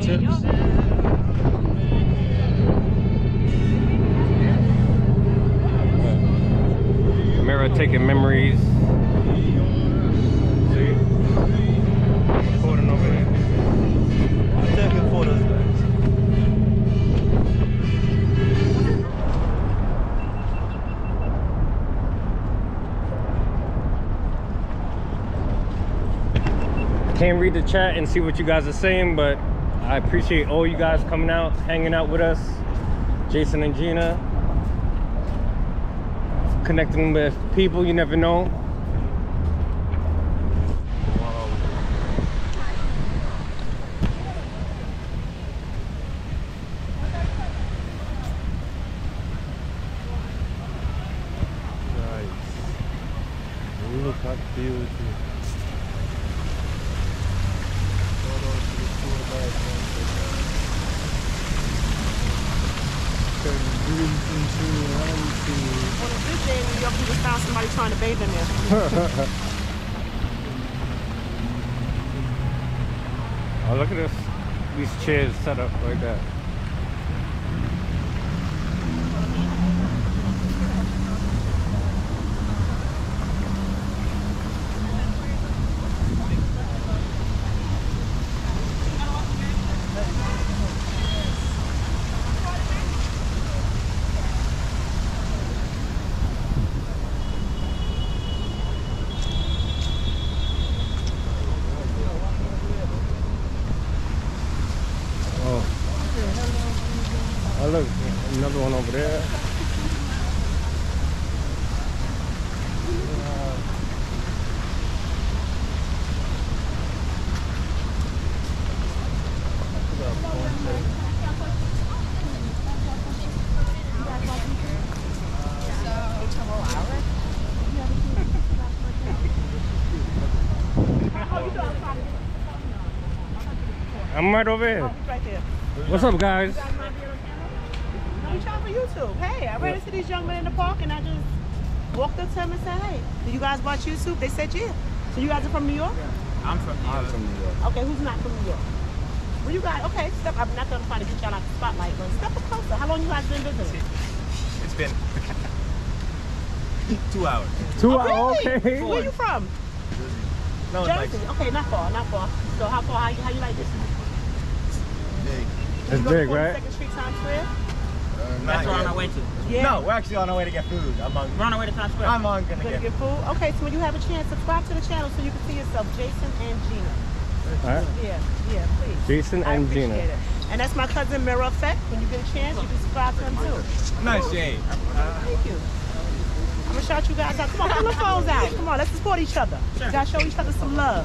Tips. Mirror taking memories. Can't read the chat and see what you guys are saying, but I appreciate all you guys coming out, hanging out with us. Jason and Gina. Connecting with people you never know. Nice. Look at beauty. Turn dreams into reality. On a good day in New York, you just found somebody trying to bathe in there. Oh, look at this. These chairs set up like that. Oh. Oh, look, another one over there. I'm right over here. Oh, he's right there. What's up, guys? No, we trying for YouTube. Hey, I ran into these young men in the park and I just walked up to them and said, hey, do you guys watch YouTube? They said, yeah. So you guys are from New York? I'm from New York. I'm from New York. Okay, who's not from New York? Where you guys? Okay, step. I'm not gonna try to get y'all out the spotlight, but step up closer. How long you guys been visiting? It's been two hours. Two Oh, hours, really? okay. Where you from? No, it's like Jersey. Okay, not far, not far. So how far? How you, how you like this? It's You go to big, right? 42nd Street Times Square? Uh, that's where we're on our way to. Yeah. No, we're actually on our way to get food. I'm on. We're on our way to Times Square. I'm on gonna Gonna get. get food? Okay, so when you have a chance, subscribe to the channel so you can see yourself, Jason and Gina. All right. Yeah, yeah, please. Jason I and appreciate Gina. it. And that's my cousin Mirror Effect. When you get a chance, you can subscribe to him too. Nice shade. Thank you. I'm gonna shout you guys out. Come on, pull the phones out. Come on, let's support each other. We gotta show each other some love.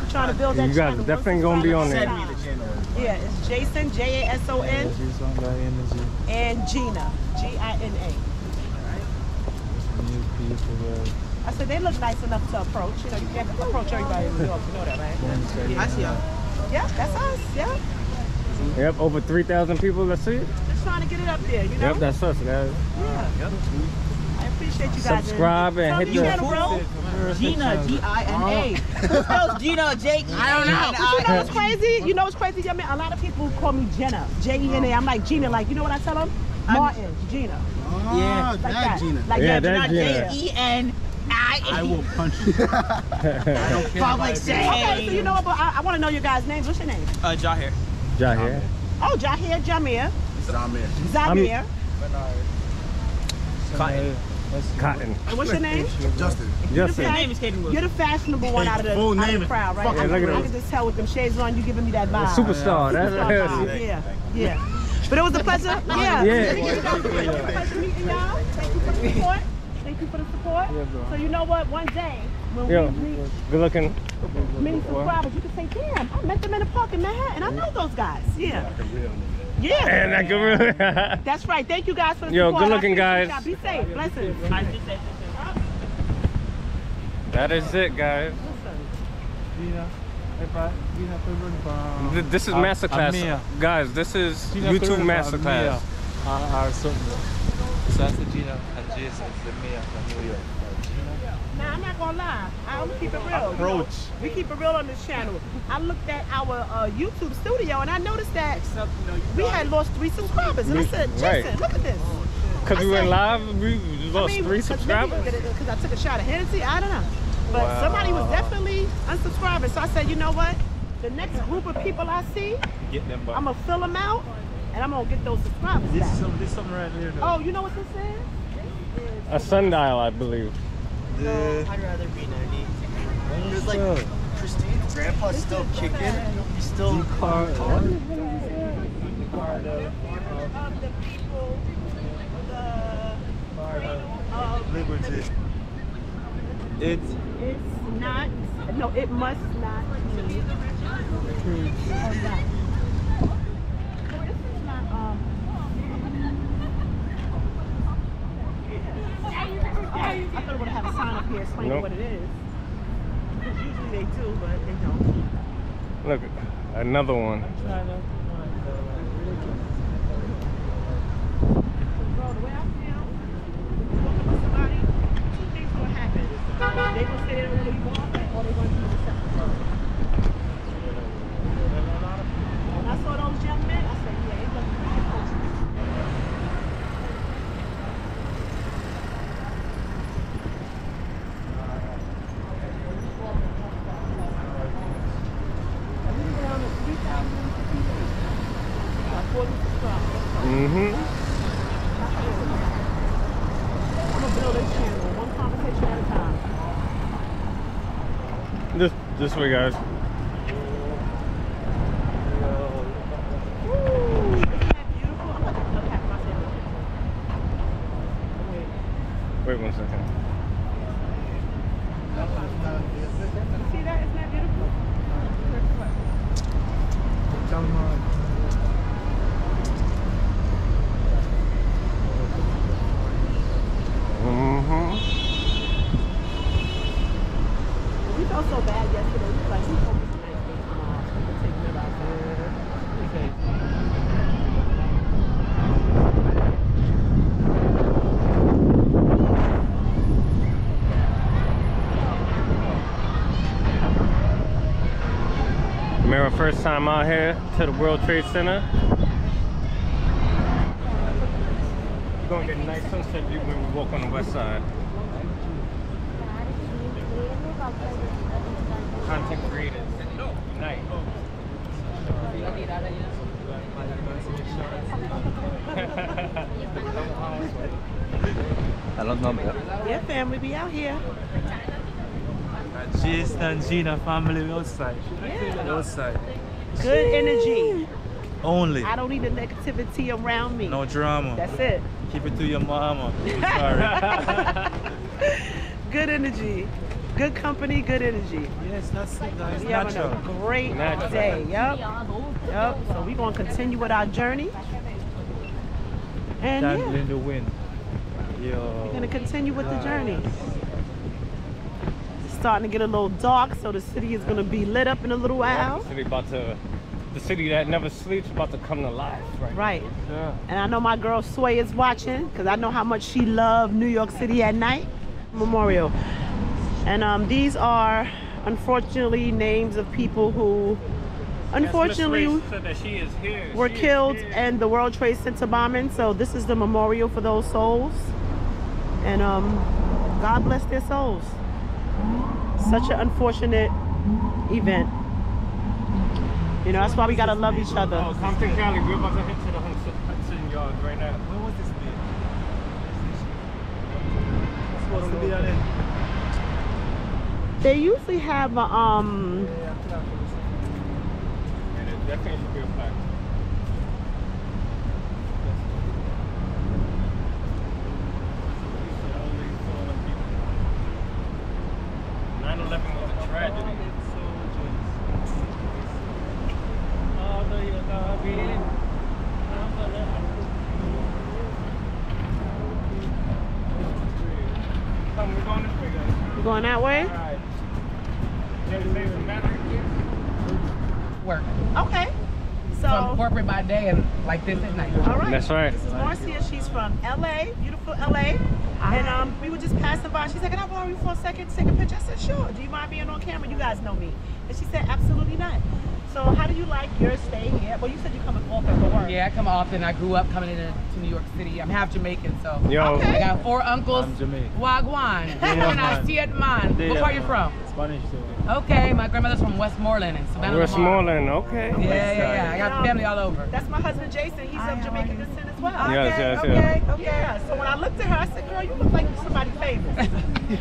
I'm trying to build that You guys channel. definitely gonna be on there. Send me the channel. Yeah, it's Jason, J A S O N, and Gina, G I N A. I said they look nice enough to approach. You know, you can't approach everybody in New York. You know that, right? I see y'all. Yeah, that's us. Yeah, Yep, over 3,000 people. Let's see it. just trying to get it up there. You know. Yep, that's us, guys. yeah. I appreciate you guys. Subscribe and hit you the- channel, bro. Gina, G I N A. Who spells Gina J E? I don't know. But you know what's crazy? You know what's crazy? I mean, a lot of people call me Jenna. J E N A. I'm like Gina. Like, you know what I tell them? Martin, Gina. Yeah. Like that. Like Yeah, that. that Gina. J E N I I will punch you. I don't Public Okay, so you know what? But I, I want to know your guys' names. What's your name? Uh, Jahir. Jahir. Oh, Jahir, Jamir, Zamir. Zamir. Cotton. Cotton. And what's your name? Justin. You're the, Justin. fa- name is Kaden Wilson. you're the fashionable one out of the, Full out of name the crowd, right? fucking- I, look at can, I can just tell with them shades on, you giving me that vibe. Superstar. That's, Superstar vibe. Yeah, yeah. But it was a pleasure. Yeah. Yeah. It was pleasure meeting y'all. Thank you for the support. Thank you for the support. So you know what? One day when Yo, we reach good looking. many subscribers, you can say, "Damn, I met them in the park in Manhattan. I know those guys." Yeah. Yeah. And I can really. That's right. Thank you guys for the Yo, support. good looking, guys. Be safe. Blessings. I just said that is it, guys. This is masterclass, guys. This is YouTube masterclass. Or something. So that's the Gina and Jason is the mayor from New York. Now I'm not gonna lie. I'm gonna keep it real. Approach. We keep it real on this channel. I looked at our uh, YouTube studio and I noticed that we had lost three subscribers. And I said, Right. Jason, look at this. Because we went live, we lost three subscribers. Because I took a shot of Hennessy. I don't know. But somebody was definitely unsubscribing. So I said, you know what? The next group of people I see, Get them. I'm gonna fill them out and I'm gonna get those subscribers This back. is some, this something right here. though. Oh, you know what this is? A sundial, I believe. The, I'd rather be 90. There's like Christine's grandpa's still kicking. He's still. car. Uh, uh, of the people, the uh, Liberty. It's It's not, no, it must not be. Oh, not. No, this is not, um. I thought it would have a sign up here explaining Nope. what it is. Because usually they do, but they don't. Look, another one. Bro, the way I feel, you walk up to somebody, two things gonna happen. They they don't really want or they gonna do the second. When I saw those young men, I said, yeah, it looks pretty cool. Mm-hmm. I'm gonna build this channel one conversation at a time. This way, guys. Woo! Isn't that beautiful? I'm gonna unpack my sandwich. Wait. Wait one second. You see that? Isn't that beautiful? Mm-hmm. We felt so bad yesterday. We were like, we hope it's a nice day tomorrow. We could take Miller out there. First time out here to the World Trade Center. You're gonna get a nice sunset view when we walk on the west side. Content creators, unite. I don't know. Yeah, family, we out here. Jason and Gina family outside. Yeah. Outside. Good energy. Only. I don't need the negativity around me. No drama. That's it. Keep it to your mama. Sorry. Good energy. Good company, good energy. Yes, that's it, guys. We having a great Natural. day. Yep. Yep. So we're gonna continue with our journey. And yeah, Dandling the wind. Yo. we're gonna continue with the journey. Starting to get a little dark, so the city is gonna be lit up in a little while. The city about to, the city that never sleeps about to come to life, right? Right. Yeah. And I know my girl Sway is watching because I know how much she loved New York City at night. Memorial. And um, these are unfortunately names of people who unfortunately Yes, Miss Ray said that she is here. were She killed in the World Trade Center bombing. So this is the memorial for those souls. And um, God bless their souls. Such an unfortunate event. You know, that's why we gotta love each other. Oh, Compton Cali, we're about to head to the Hudson, Hudson Yard right now. Where was this bit? Supposed to be on it. They usually have a, um And it definitely should be a fact. Nine eleven was a tragedy. Come, we're going this way, guys. you going that way? Alright. You have to save some battery? Work. Okay. So I'm So corporate by day and like this at night. all right. That's right. This is Marcia. She's from LA, beautiful LA. And um, we were just passing by. She said, Can I borrow you for a second to take a picture? I said, Sure. Do you mind being on camera? You guys know me. And she said, Absolutely not. So how do you like your stay here? Well, you said you come often for work. Yeah, I come often. I grew up coming into to New York City. I'm half Jamaican, so Yo. Okay. I got four uncles. I'm Jamaican. Wagwan. Yeah, and I man. see it, man. Yeah, What part you from? Spanish too. Okay, my grandmother's from Westmoreland in Savanna-la-Mar. Westmoreland, okay. Yeah, yeah, yeah. I got family all over. That's my husband Jason. He's of Jamaican descent as well. Yes, yes, okay, yes. okay. Yeah. So when I looked at her, I said, Girl, you look like somebody famous.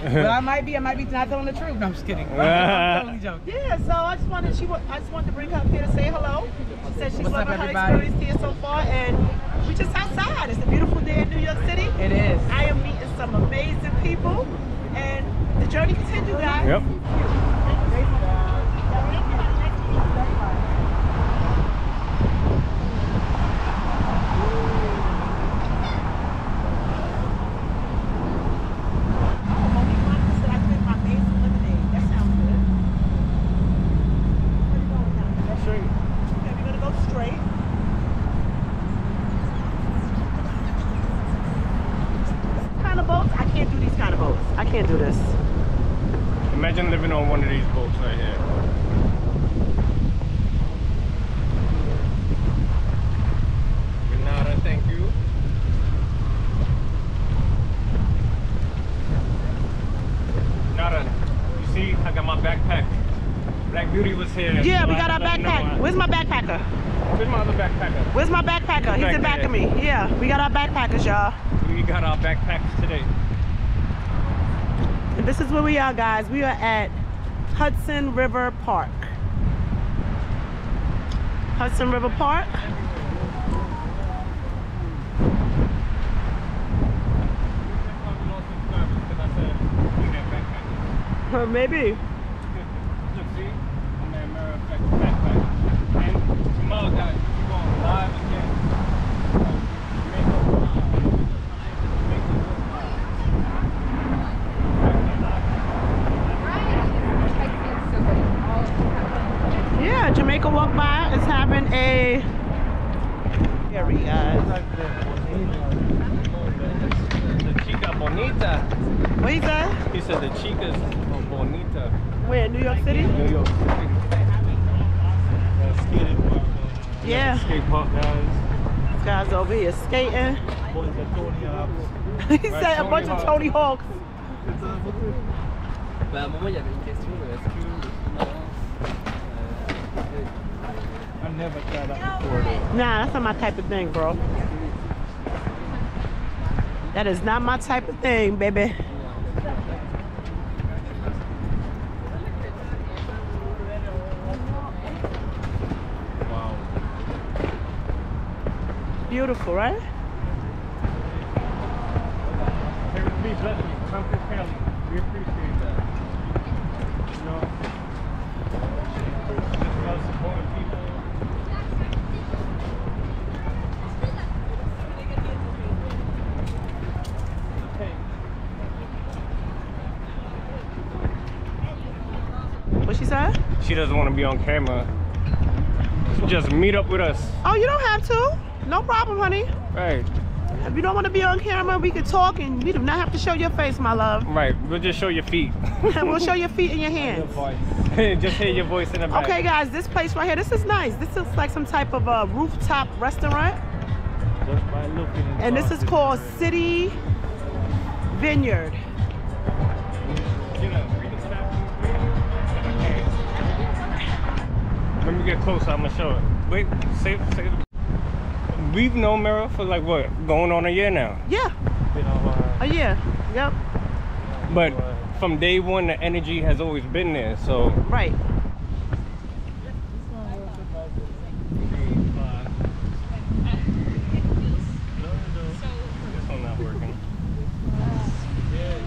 well, I might be. I might be not telling the truth. No, I'm just kidding. I'm totally joking. Yeah, so I just wanted she I just wanted to bring her up here to say hello. She said she's What's up, loving her everybody? experience here so far, and we're just outside. It's a beautiful day in New York City. It is. I am meeting some amazing people, and the journey continues, guys. Yep. Oh, Monique Monica said I drink my basil lemonade. That sounds good. Where you going now? Straight. Okay, we're gonna go straight. kind of boats? I can't do these kind of boats. I can't do this. Imagine living on one of these boats right here. Renata, thank you. Renata, you see, I got my backpack. Black Beauty was here. Yeah, so we I got had our to let her know backpack. I- Where's my backpacker? Where's my other backpacker? Where's my backpacker? He's Back in back there. of me. Yeah, we got our backpackers, y'all. We got our backpacks today. And this is where we are, guys. We are at Hudson River Park. Hudson River Park. Maybe. Look, see? I'm at Mirror Effect backpack. And tomorrow, guys, we're going live again. Yeah, Jamaica Walk By is having a. Here we guys. The chica bonita. What he said? He said the chica's bonita. Where, New York City? New York City. Yeah. Skate park guys. This guy's over here skating. Boys at Tony Hawk's. he said a bunch of Tony Hawks. Bah, à un moment, il y avait une question de est-ce que. I never tried that before though. Type of thing, bro. That is not my type of thing, baby. Wow. Beautiful, right? We appreciate that. You know, just about supporting people. What she said? She doesn't want to be on camera. Just meet up with us. Oh, you don't have to. No problem, honey. Right. If you don't want to be on camera, we can talk and we do not have to show your face, my love. Right. We'll just show your feet. we'll show your feet and your hands. just hear your voice in the back. Okay, guys, this place right here, this is nice. This looks like some type of a rooftop restaurant. Just by looking And this is called City Vineyard. Get closer. I'm gonna show it. Wait, say, say. We've known Mira for like what, going on a year now. Yeah. Oh, uh, yeah. Yep. But from day one, the energy has always been there. So Right. this one not working.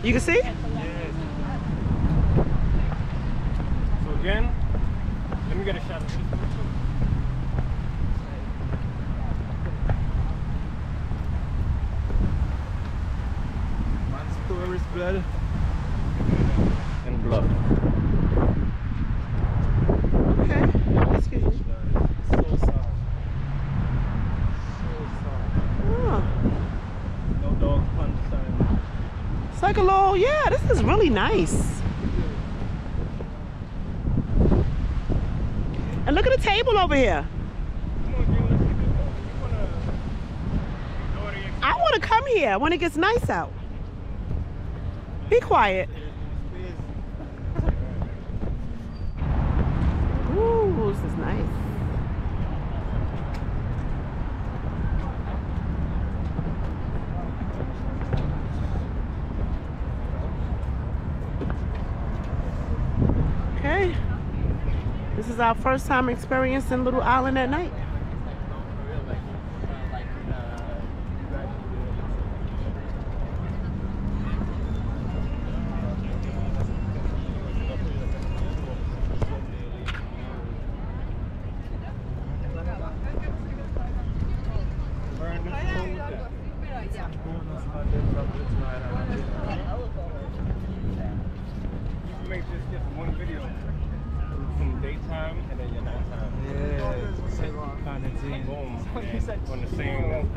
You can see? So again, let me get a shot of this. Man's tourist blood. And blood. Okay. Excuse me. So soft. So soft. Oh. No dog punch sign. It's like a little, yeah, this really nice. And look at the table over here. I want to come here when it gets nice out. Be quiet. Ooh, this is nice. Okay. This is our first time experiencing Little Island at night. Make this just one video from daytime and then your nighttime. Yeah. Kind of thing. Boom. And on the same.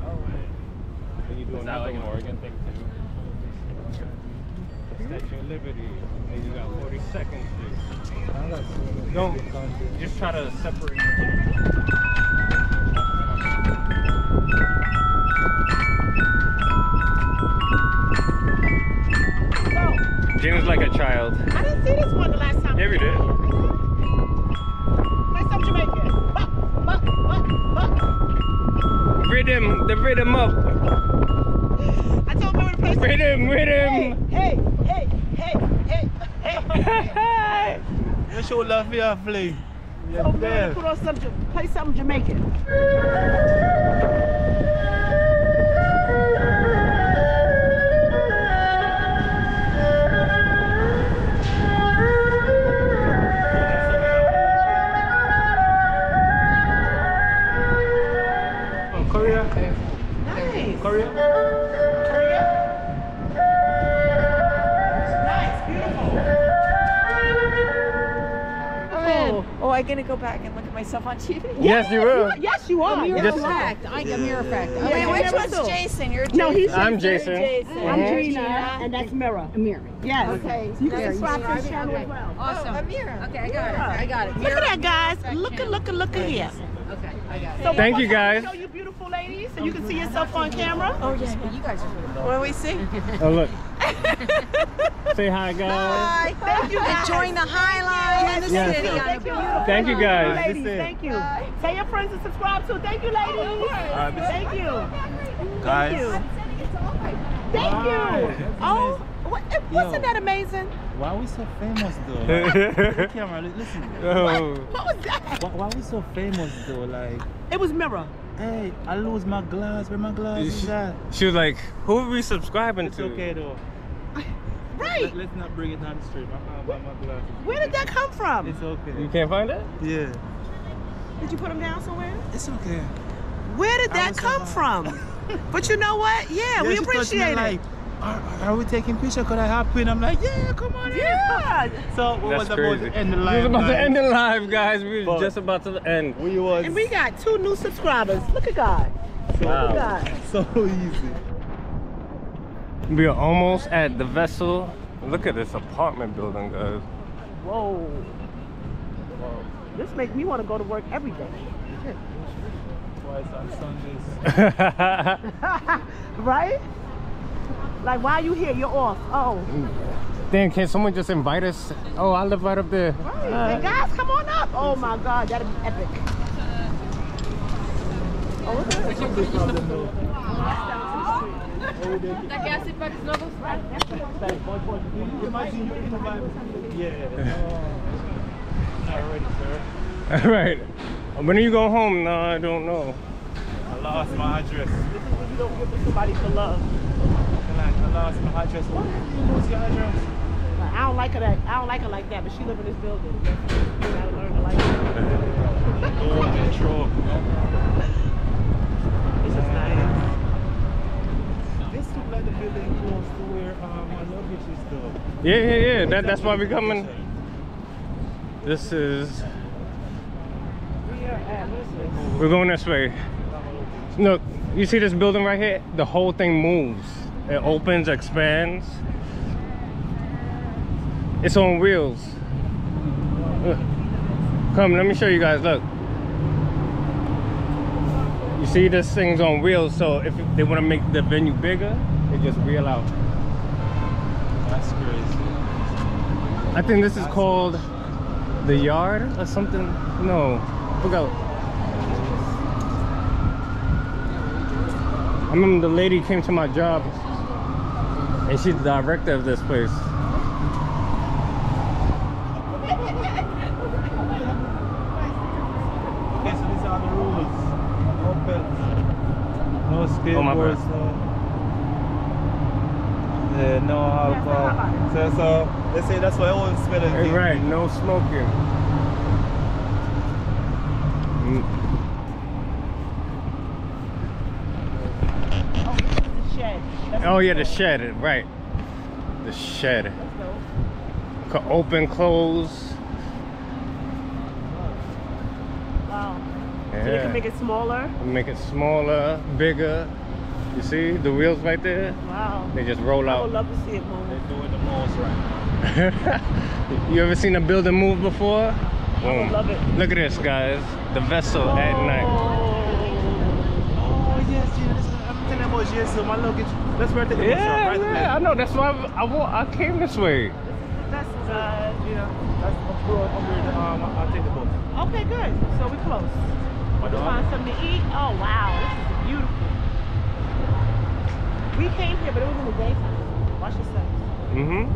Then you do another one. Oregon thing too. Statue of Liberty. And you got 40 seconds. Don't just try to separate. Show love for your. So put on some, play something Jamaican. Gonna go back and look at myself on TV? Yes, you will. Yes, Yes, you are. Amir Yes, you Fact. are. I am Amir Fact. Yeah, Wait, which one's too. Jason? You're No, he's I'm Jason. Jason. I'm. Gina, and that's Mira. Amir. Yes. Okay. You can There, subscribe to channel as well. Awesome. Oh, Amir. Okay, I got it. I got it. Look at that, guys. Look at, look at, look at here. Okay, I got it. So Thank you, guys. Show you beautiful ladies, so you can see yourself on camera. Oh, yeah, you guys are What do we see? Oh look. Say hi, guys. Hi. Thank you, guys. Enjoying the High Line in the Yes. city Thank you. beautiful Thank you, guys. Ladies, This is- thank you. Tell your friends to subscribe too. Thank you, ladies. Thank you. Guys. Thank you. Thank you. Oh, what, eh, wasn't that amazing? Why are we so famous though? Camera, li- listen. Oh. What was that? Why, why are we so famous though? Like, It was Mirror. hey, I lose my glass. Where my glass is at? She was like, who are we subscribing to? It's to? okay though. Right. Let, us not bring it on the street. I found my glasses. Where did that come from? It's okay. You can't find it? Yeah. Did you put them down somewhere? It's okay. Where did that was come from? but you know what? Yeah, we she touched me appreciate it. Like, are, are we taking picture? Could I hop in? I'm like, yeah, come on in. yeah. So we was That's about crazy. to end the We live. was about to end the live, guys. We was But- just about to end. We was And we got two new subscribers. Look at God. Look Wow. at God. so easy. We are almost at the vessel. Look at this apartment building, guys. Whoa. Whoa. This makes me want to go to work every day. Twice on Sundays. right? Like, why are you here? You're off. Oh. Damn, can someone just invite us? Oh, I live right up there. Right. And guys, come on up. Oh my God, that'd be epic. Oh, look at Daqui a pouco eles não vão Imagine you in the Bible. Yeah. Not ready, sir. All right. When are you going home? No, I don't know. I lost my address. This is when you don't give to somebody for love. I lost my address. What? What's your address? Like, I don't like her that. I don't like her like that, but she live in this building. You gotta learn to like her. Oh, intro. It's just nice. This look like the building close to where um, my luggage is though. Yeah, yeah, yeah. That, that's why we're coming. This is. We are at, what is this? We're going this way. Look, you see this building right here? The whole thing moves. It opens, expands. It's on wheels. Look. Come, let me show you guys. Look. You see this thing's on wheels, so if they want to make the venue bigger, they just wheel out. That's crazy. I think this is called the yard or something. No, forgot. I remember the lady came to my job and she's the director of this place. Okay, so these are the rules. No Oh, my bad. Skateboards. no. Alcohol. So, so they say that's why I always smell it. Hey, right, no smoking. Mm, The shed. Oh yeah, the shed, right. The shed. Could open, close. Wow. So they Yeah. can make it smaller. Make it smaller, bigger. You see the wheels right there? Wow. They just roll out. I would love to see it move. They're doing the most right now. you ever seen a building move before? I would love it. Look at this, guys. The vessel at night. Oh, yes, Gina. I'm telling you about yes, so my luggage. That's where I take the bus Yeah, right? yeah, I know. That's why I, I, I came this way. That's uh, Yeah, that's I'm going under the, um, I'll take the boat. okay, good. So we close. My We dog? find something to eat. Oh wow, this is beautiful. We came here, but it was in the daytime. Watch yourself. Mm-hmm.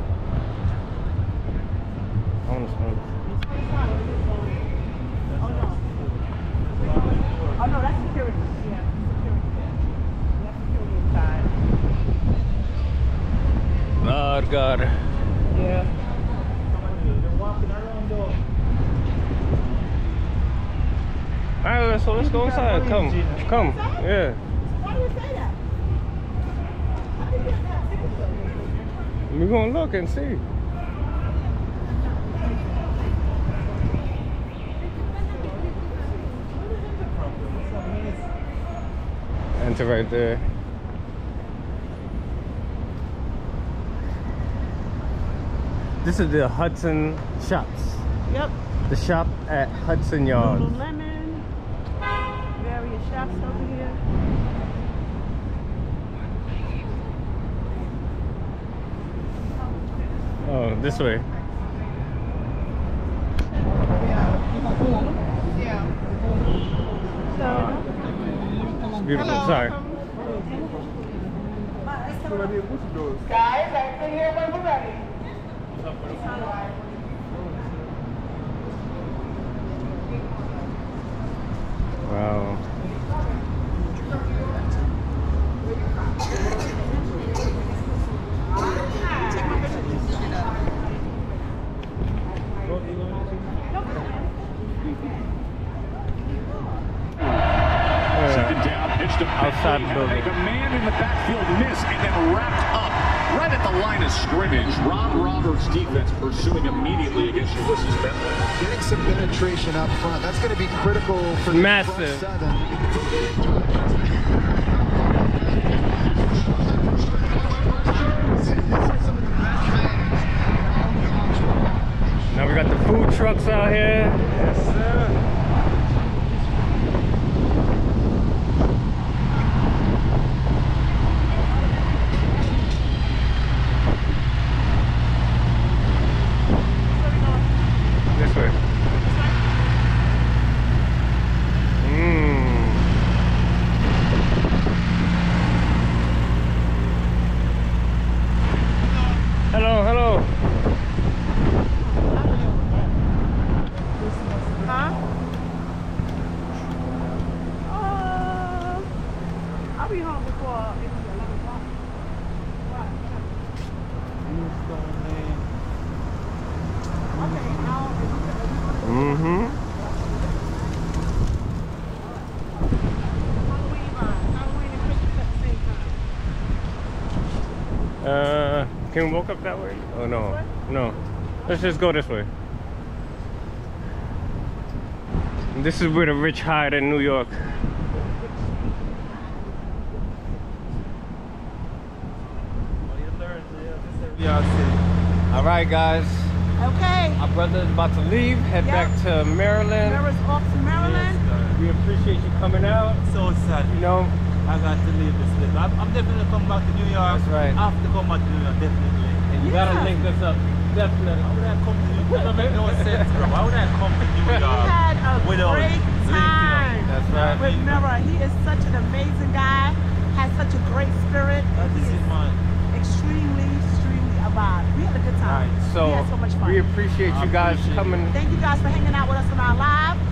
I wanna smoke. Oh no. Oh no, that's security. Yeah, security. That's security inside. Lord God. Yeah. They're walking around though. Alright, so let's go inside. Come, come. Yeah. Why do you say that? How do you get that? We're gonna look and see. Enter right there. This is the Hudson Shops. Yep. The shop at Hudson Yards. Lululemon. Various shops over here. Oh, this way. It's beautiful. Sorry. Guys, I see here when we're ready. Wow. Second down, pitch to Outside the Bentley. building. Make a man in the backfield miss and then wrapped up right at the line of scrimmage. Ron Roberts' defense pursuing immediately against Ulysses Bentley. Getting some penetration up front. That's going to be critical for the front Massive. seven. Now we got the food trucks out here. Yes, sir. This way. Mmm. Hello, hello. Huh? Uh, I'll be home before it's 11 o'clock. Okay, now Mm-hmm. Uh, can we walk up that way? Oh no, no. Let's just go this way. This is where the rich hide in New York. All right, guys. Okay. Our brother is about to leave, head Yep. back to Maryland. Mary's off to Maryland. We appreciate you coming out. So sad. You know, I got to leave this place. I'm, I'm definitely coming back to New York. That's right. I have to come back to New York, definitely. and you gotta link this up. Definitely. Why would I come to New York? That don't make no sense, bro. Why would I come to New York? We had a without great linking time up? That's right. with Mira. He is such an amazing guy, has such a great spirit, and he is extremely, extremely alive. We had a good time. So, we had so much fun. we appreciate you guys coming. Thank you guys for hanging out with us on our live, and we're looking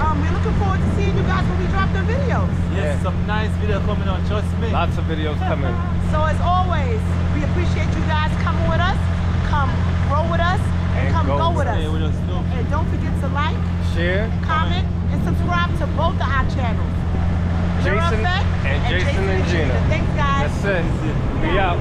um, we're looking forward to seeing you guys when we drop the videos. Yes, some nice video coming on, trust me. Lots of videos coming. So as always, we appreciate you guys coming with us, come grow with us, and, And come go go with us. With us. And don't forget to like, Share. comment, and subscribe to both of our channels. Mirror Jason Effect and Jason and Gina. Thanks, guys. That's it. We out.